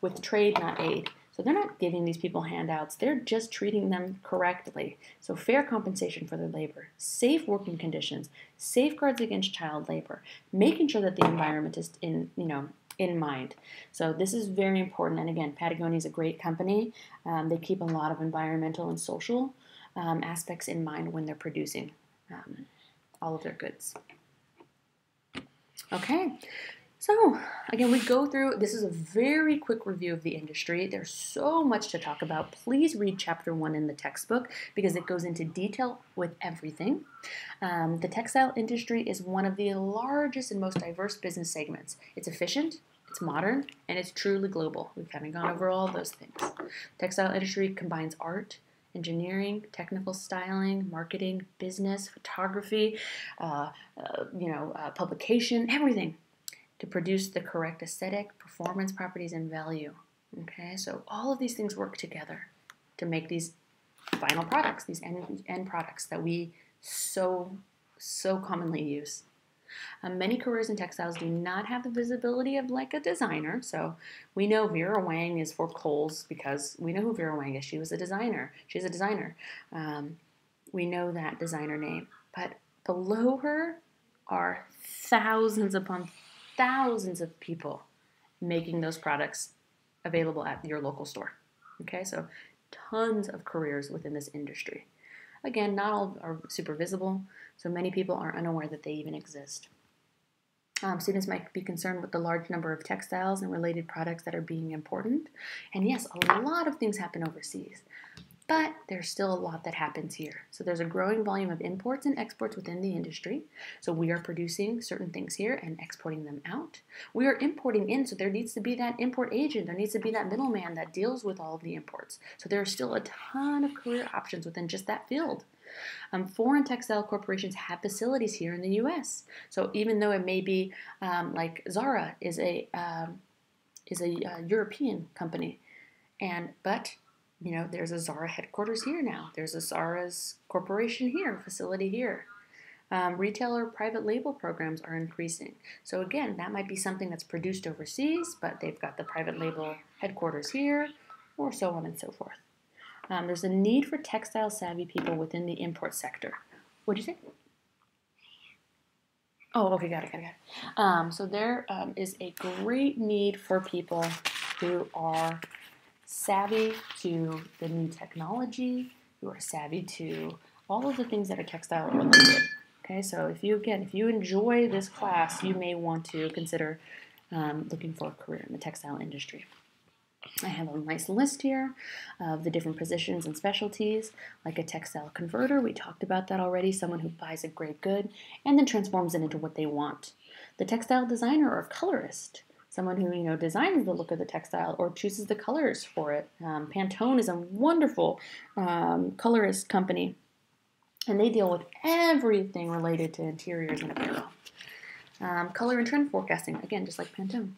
Speaker 1: with trade not aid so they're not giving these people handouts, they're just treating them correctly. So fair compensation for their labor, safe working conditions, safeguards against child labor, making sure that the environment is in, you know, in mind. So this is very important. And again, Patagonia is a great company. Um, they keep a lot of environmental and social um, aspects in mind when they're producing um, all of their goods. Okay, so, again, we go through this is a very quick review of the industry. There's so much to talk about. Please read chapter one in the textbook because it goes into detail with everything. Um, the textile industry is one of the largest and most diverse business segments. It's efficient, it's modern, and it's truly global. We've kind of gone over all those things. Textile industry combines art, engineering, technical styling, marketing, business, photography, uh, uh, you know, uh, publication, everything to produce the correct aesthetic, performance properties, and value. Okay, so all of these things work together to make these final products, these end, end products that we so, so commonly use. Um, many careers in textiles do not have the visibility of like a designer. So we know Vera Wang is for Kohl's because we know who Vera Wang is. She was a designer. She's a designer. Um, we know that designer name. But below her are thousands upon thousands of people making those products available at your local store. Okay, so tons of careers within this industry. Again, not all are super visible, so many people are unaware that they even exist. Um, students might be concerned with the large number of textiles and related products that are being imported. And yes, a lot of things happen overseas. But there's still a lot that happens here. So there's a growing volume of imports and exports within the industry. So we are producing certain things here and exporting them out. We are importing in, so there needs to be that import agent. There needs to be that middleman that deals with all of the imports. So there are still a ton of career options within just that field. Um, foreign textile corporations have facilities here in the U.S. So even though it may be um, like Zara is a um, is a uh, European company, and but you know, there's a Zara headquarters here now. There's a Zara's corporation here, facility here. Um, retailer private label programs are increasing. So again, that might be something that's produced overseas, but they've got the private label headquarters here, or so on and so forth. Um, there's a need for textile savvy people within the import sector. What'd you say? Oh, okay, got it, got it, got it. Um, so there um, is a great need for people who are savvy to the new technology, you are savvy to all of the things that are textile related. Okay, so if you, again, if you enjoy this class, you may want to consider um, looking for a career in the textile industry. I have a nice list here of the different positions and specialties, like a textile converter, we talked about that already, someone who buys a great good and then transforms it into what they want. The textile designer or colorist, someone who you know designs the look of the textile or chooses the colors for it. Um, Pantone is a wonderful um, colorist company, and they deal with everything related to interiors and apparel. Um, color and trend forecasting, again, just like Pantone.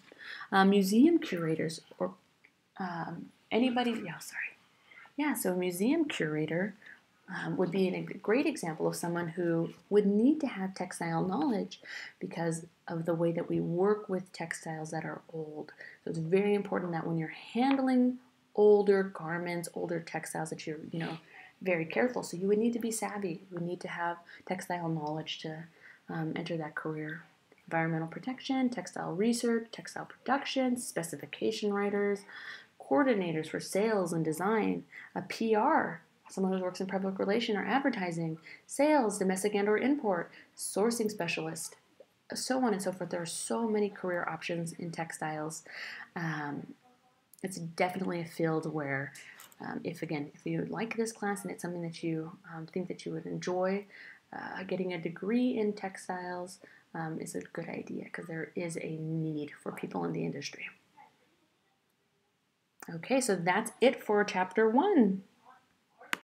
Speaker 1: Um, museum curators or um, anybody, yeah, sorry. Yeah, so museum curator um, would be a great example of someone who would need to have textile knowledge because of the way that we work with textiles that are old. So it's very important that when you're handling older garments, older textiles, that you're, you know, very careful. So you would need to be savvy. You would need to have textile knowledge to um, enter that career. Environmental protection, textile research, textile production, specification writers, coordinators for sales and design, a PR someone who works in public relation or advertising, sales, domestic and or import, sourcing specialist, so on and so forth. There are so many career options in textiles. Um, it's definitely a field where, um, if again, if you like this class and it's something that you um, think that you would enjoy, uh, getting a degree in textiles um, is a good idea because there is a need for people in the industry. Okay, so that's it for chapter one.